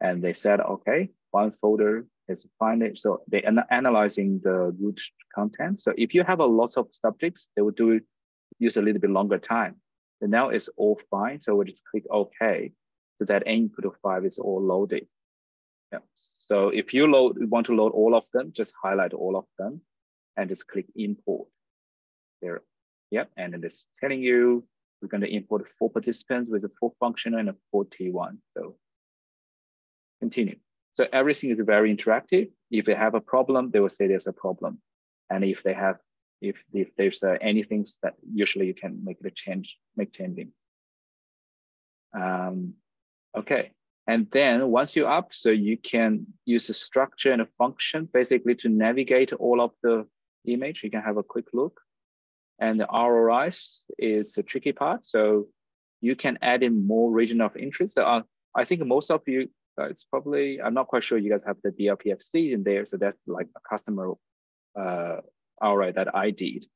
Speaker 2: And they said, okay, one folder is fine. So they are analyzing the root content. So if you have a lot of subjects, they will do use a little bit longer time. And now it's all fine. So we just click OK. So that input of five is all loaded. Yeah. So if you load want to load all of them, just highlight all of them and just click import there. Yep, and it's telling you we're going to import four participants with a four functional and a four T1. So continue. So everything is very interactive. If they have a problem, they will say there's a problem. And if they have, if, if there's uh, anything that usually you can make the change, make changing. Um, okay, and then once you're up, so you can use a structure and a function basically to navigate all of the image. You can have a quick look. And the ROIs is the tricky part. So you can add in more region of interest. So uh, I think most of you, uh, it's probably, I'm not quite sure you guys have the DLPFC in there. So that's like a customer uh, ROI that I did.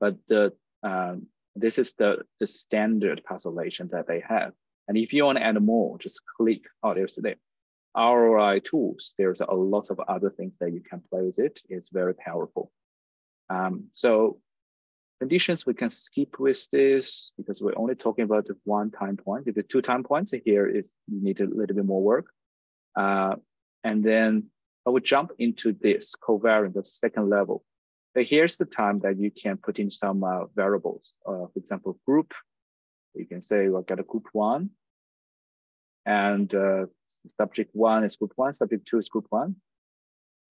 Speaker 2: But the um, this is the, the standard parcellation that they have. And if you want to add more, just click, oh, there's the ROI tools. There's a lot of other things that you can play with it. It's very powerful. Um, so conditions, we can skip with this because we're only talking about one time point. If it's two time points here is you need a little bit more work. Uh, and then I would jump into this covariant of second level. So here's the time that you can put in some uh, variables. Uh, for example, group. You can say we'll get a group one, and uh, subject one is group one, subject two is group one.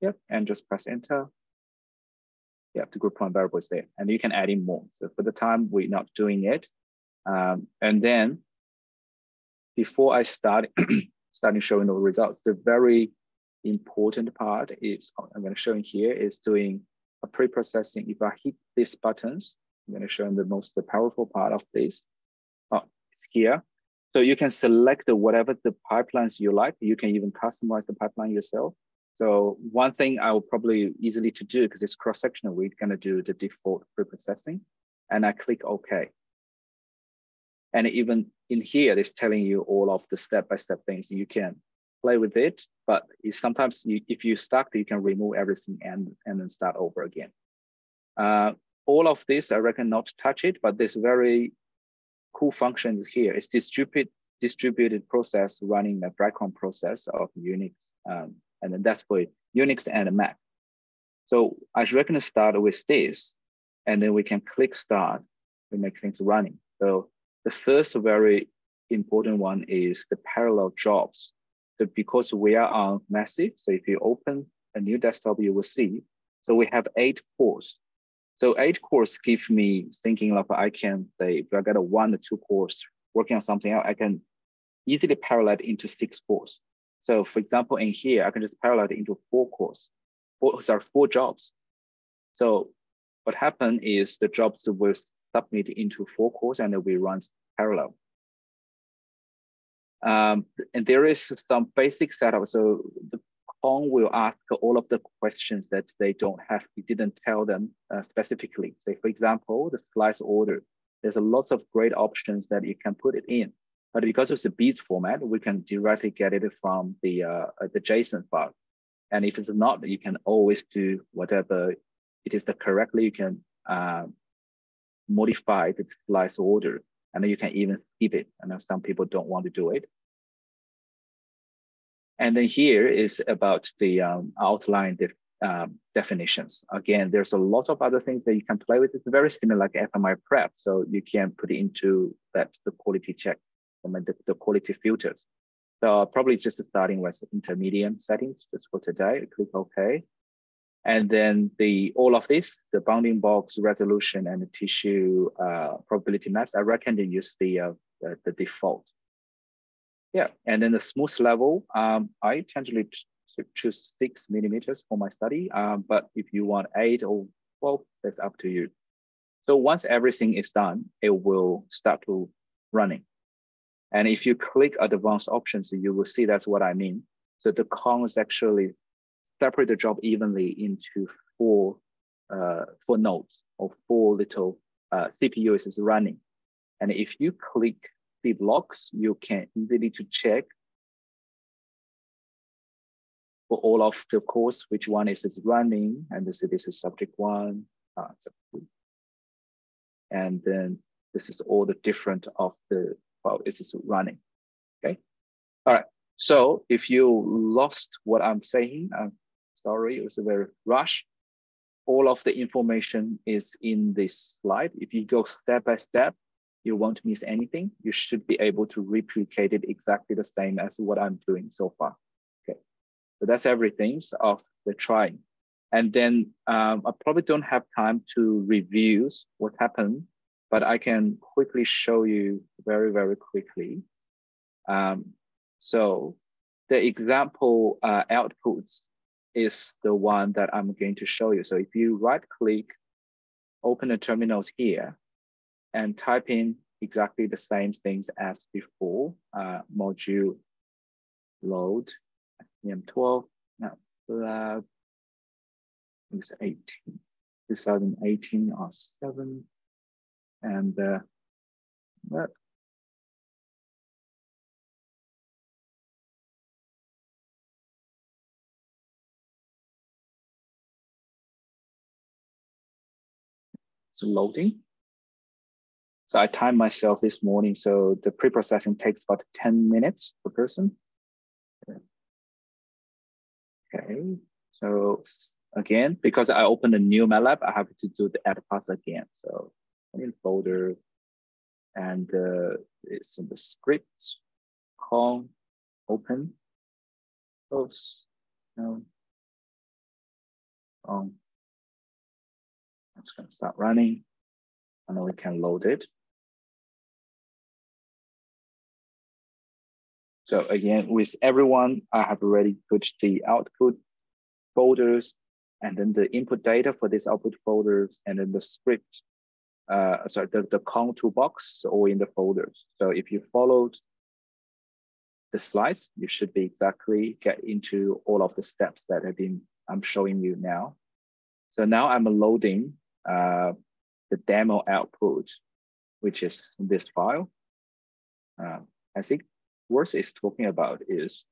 Speaker 2: Yep, and just press enter have the group one variables there, and you can add in more. So for the time, we're not doing it. Um, and then before I start (clears throat) starting showing the results, the very important part is I'm going to show in here is doing a pre-processing. If I hit these buttons, I'm going to show the most the powerful part of this. Oh, it's here. So you can select whatever the pipelines you like. You can even customize the pipeline yourself. So one thing I will probably easily to do because it's cross-sectional, we're gonna do the default preprocessing and I click OK. And even in here, it's telling you all of the step-by-step -step things you can play with it, but sometimes you, if you're stuck, you can remove everything and, and then start over again. Uh, all of this, I reckon not touch it, but this very cool function here is distributed distributed process running the breadcrumb process of Unix um, and then that's for Unix and Mac. So I should to start with this, and then we can click start to make things running. So the first very important one is the parallel jobs. So because we are on massive, so if you open a new desktop, you will see. So we have eight cores. So eight cores give me thinking like I can say if I got a one or two cores working on something else, I can easily parallel into six cores. So for example, in here, I can just parallel it into four cores, four, sorry, four jobs. So what happened is the jobs will submit into four cores and we run parallel. Um, and there is some basic setup. So the Conn will ask all of the questions that they don't have, we didn't tell them uh, specifically. Say, for example, the slice order. There's a lot of great options that you can put it in. But because it's a BIDS format, we can directly get it from the, uh, the JSON file. And if it's not, you can always do whatever it is the correctly, you can uh, modify the slice order and you can even skip it. I know some people don't want to do it. And then here is about the um, outline um, definitions. Again, there's a lot of other things that you can play with. It's very similar like fMRIprep. So you can put it into that the quality check, I the, the quality filters. So probably just starting with intermediate settings just for today, click OK. And then the all of this, the bounding box resolution and the tissue uh, probability maps, I recommend use the, uh, the, the default yeah, and then the smooth level, um, I tend to choose six millimeters for my study, um, but if you want eight or 12, that's up to you. So once everything is done, it will start to running. And if you click advanced options, you will see that's what I mean. So the cons actually separate the job evenly into four, uh, four nodes or four little uh, CPUs is running. And if you click the blocks, you can easily to check for all of the course, which one is, is running, and this, is this is subject one, uh, and then this is all the different of the, well, this is running, okay? All right, so if you lost what I'm saying, I'm sorry, it was a very rush. All of the information is in this slide. If you go step by step, you won't miss anything. You should be able to replicate it exactly the same as what I'm doing so far. Okay, so that's everything of the trying. And then um, I probably don't have time to review what happened, but I can quickly show you very, very quickly. Um, so the example uh, outputs is the one that I'm going to show you. So if you right click, open the terminals here, and type in exactly the same things as before, uh, module load, SPM12, now lab, it's 18, 2018 or 7, and uh, that loading. So I timed myself this morning. So the pre-processing takes about 10 minutes per person. Okay, so again, because I opened a new MATLAB, I have to do the add path again. So in folder and uh, it's in the script, call, open, close, no, um, it's gonna start running and then we can load it. So again, with everyone, I have already put the output folders and then the input data for this output folders and then the script, uh, sorry, the, the Conn toolbox or in the folders. So if you followed the slides, you should be exactly get into all of the steps that have been, I'm showing you now. So now I'm loading uh, the demo output, which is this file. Uh, I think what it's talking about is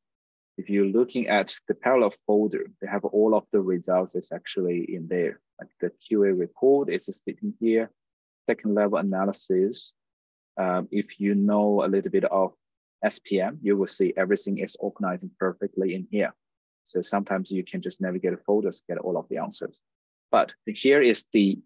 Speaker 2: if you're looking at the parallel folder, they have all of the results is actually in there. Like the QA report is sitting here, second level analysis. Um, if you know a little bit of SPM, you will see everything is organizing perfectly in here. So sometimes you can just navigate the folders, get all of the answers. But here is the,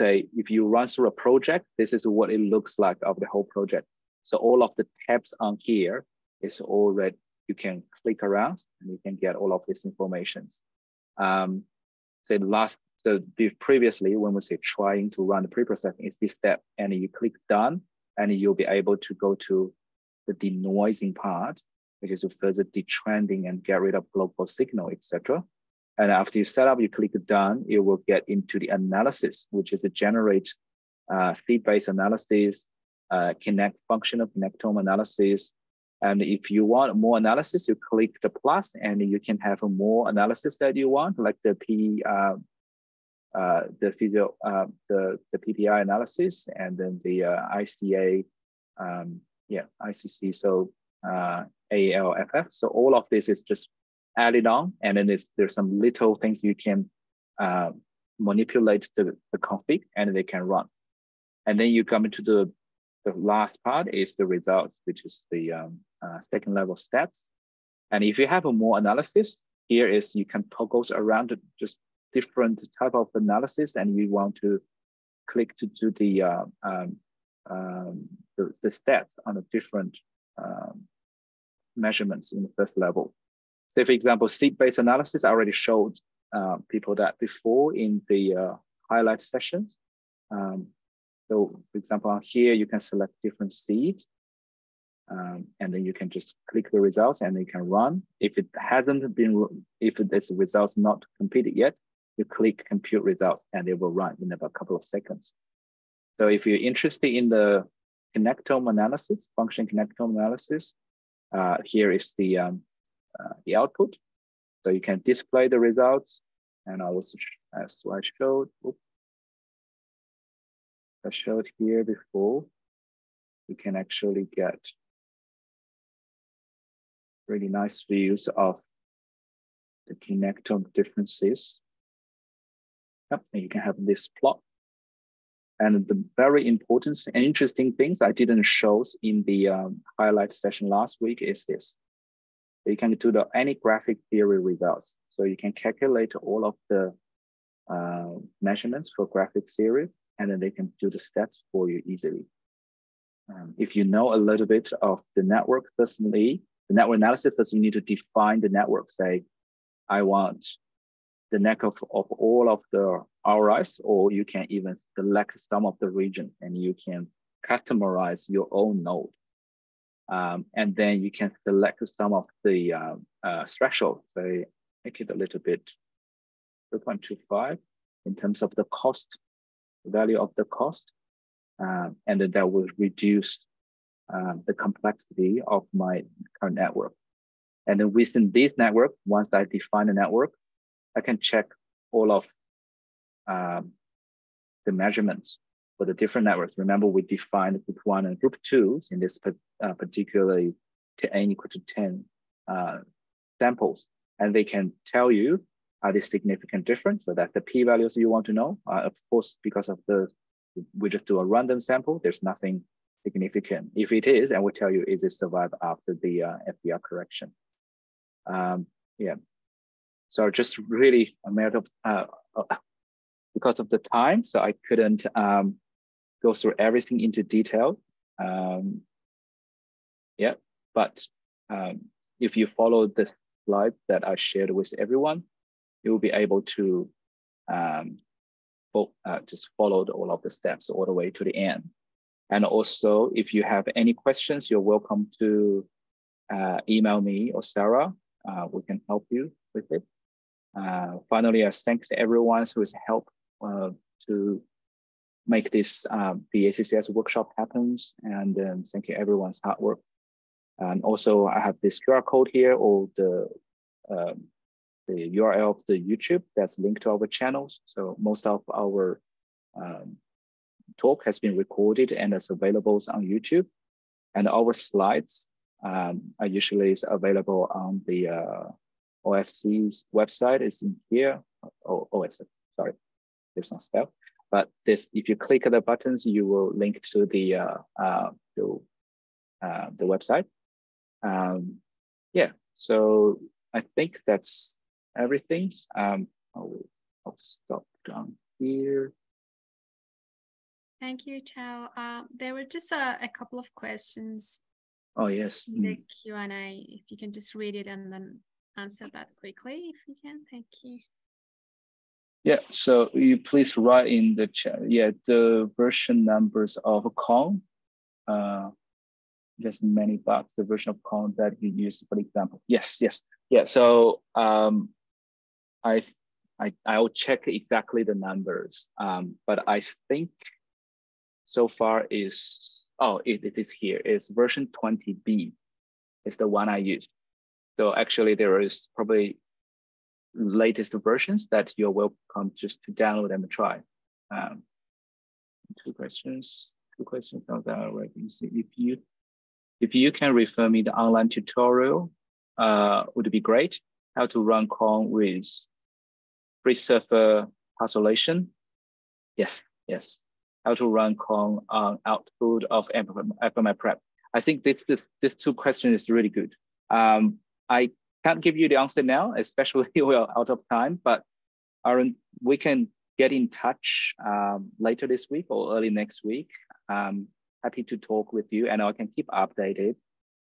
Speaker 2: say, if you run through a project, this is what it looks like of the whole project. So all of the tabs on here is already, you can click around and you can get all of this information. Um, so last, so previously when we say trying to run the pre-processing is this step and you click done and you'll be able to go to the denoising part which is to further detrending and get rid of global signal, etc. And after you set up, you click done, it will get into the analysis, which is to generate uh, seed-based analysis, uh, connect functional connectome analysis. And if you want more analysis, you click the plus and you can have more analysis that you want, like the P, uh, uh, the physio, uh, the, the PPI analysis, and then the uh, ICA, um, yeah, ICC, so uh, ALFF. So all of this is just added on, and then there's some little things you can uh, manipulate the, the config, and they can run. And then you come into the, the last part is the results, which is the um, uh, second level steps. And if you have a more analysis, here is you can toggle around just different type of analysis and you want to click to do the, uh, um, um, the, the, stats on the different um, measurements in the first level. So for example, seed-based analysis, I already showed uh, people that before in the uh, highlight sessions. Um, so for example, here you can select different seed um, and then you can just click the results and you can run. If it hasn't been, if this results not completed yet, you click compute results and it will run in about a couple of seconds. So if you're interested in the connectome analysis, function connectome analysis, uh, here is the, um, uh, the output. So you can display the results and I was, as I showed, oops, I showed here before, you can actually get really nice views of the connectome differences. Yep, and you can have this plot. And the very important and interesting things I didn't show in the um, highlight session last week is this. You can do the any graphic theory results. So you can calculate all of the uh, measurements for graphic theory and then they can do the stats for you easily. Um, if you know a little bit of the network, firstly, the network analysis, first you need to define the network. Say, I want the neck of, of all of the RIs, or you can even select some of the region and you can customize your own node. Um, and then you can select some of the uh, uh, threshold, say, make it a little bit 0.25 in terms of the cost value of the cost, uh, and that will reduce uh, the complexity of my current network. And then within this network, once I define the network, I can check all of um, the measurements for the different networks. Remember, we defined group one and group two in this uh, particularly n equal to 10 uh, samples. And they can tell you are they significant difference? So that's the p-values you want to know. Uh, of course, because of the, we just do a random sample, there's nothing significant. If it is, I will tell you, is it survive after the uh, FDR correction? Um, yeah. So just really a matter of, uh, uh, because of the time, so I couldn't um, go through everything into detail. Um, yeah, but um, if you follow the slide that I shared with everyone, you'll be able to um, uh, just follow all of the steps all the way to the end. And also, if you have any questions, you're welcome to uh, email me or Sarah. Uh, we can help you with it. Uh, finally, a thanks to everyone who has helped uh, to make this um, the ACCS workshop happens. And um, thank you everyone's hard work. And also, I have this QR code here or the um, the URL of the YouTube that's linked to our channels. So most of our um, talk has been recorded and is available on YouTube. And our slides um, are usually available on the uh, OFC's website. is in here. Oh, OS, sorry, there's no spell. But this, if you click the buttons, you will link to the uh, uh, to, uh, the website. Um, yeah, so I think that's everything. Um, I'll, I'll stop down here.
Speaker 1: Thank you, Chao. Uh, there were just a, a, couple of questions.
Speaker 2: Oh, yes.
Speaker 1: In the mm. Q&A, if you can just read it and then answer that quickly, if you can. Thank you.
Speaker 2: Yeah, so you please write in the chat, yeah, the version numbers of Conn. Uh, there's many bugs, the version of Conn that you use, for example. Yes, yes, yeah. So um, I, I, I'll check exactly the numbers, um, but I think so far is, oh, it, it is here. It's version 20B is the one I used. So actually there is probably latest versions that you're welcome just to download and try. Um, two questions, two questions on that already. If you if you can refer me the online tutorial, uh, would be great. How to run Conn with FreeSurfer isolation. Yes, yes. How to run Conn on output of fMRIprep. I think this, this, this two questions is really good. Um, I can't give you the answer now, (laughs) especially (laughs) we're out of time, but Aaron, we can get in touch um, later this week or early next week. Um, happy to talk with you and I can keep updated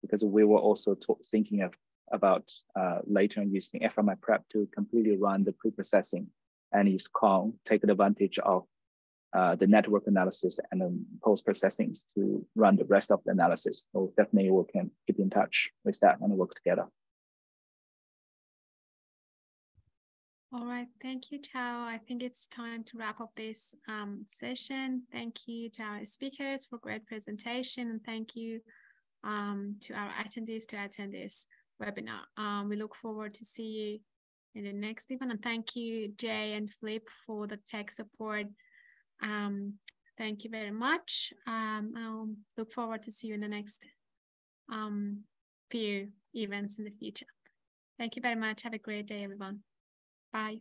Speaker 2: because we were also talk, thinking of about uh, later on using fMRIprep to completely run the pre-processing and use Conn, take advantage of uh, the network analysis and then post-processing to run the rest of the analysis. So definitely we can keep in touch with that and work together.
Speaker 1: All right, thank you, Chao. I think it's time to wrap up this um, session. Thank you to our speakers for great presentation, and thank you um, to our attendees to attend this webinar. Um, we look forward to see you in the next event, and thank you, Jay and Flip, for the tech support. Um, thank you very much. Um, I'll look forward to see you in the next um, few events in the future. Thank you very much. Have a great day, everyone. Bye.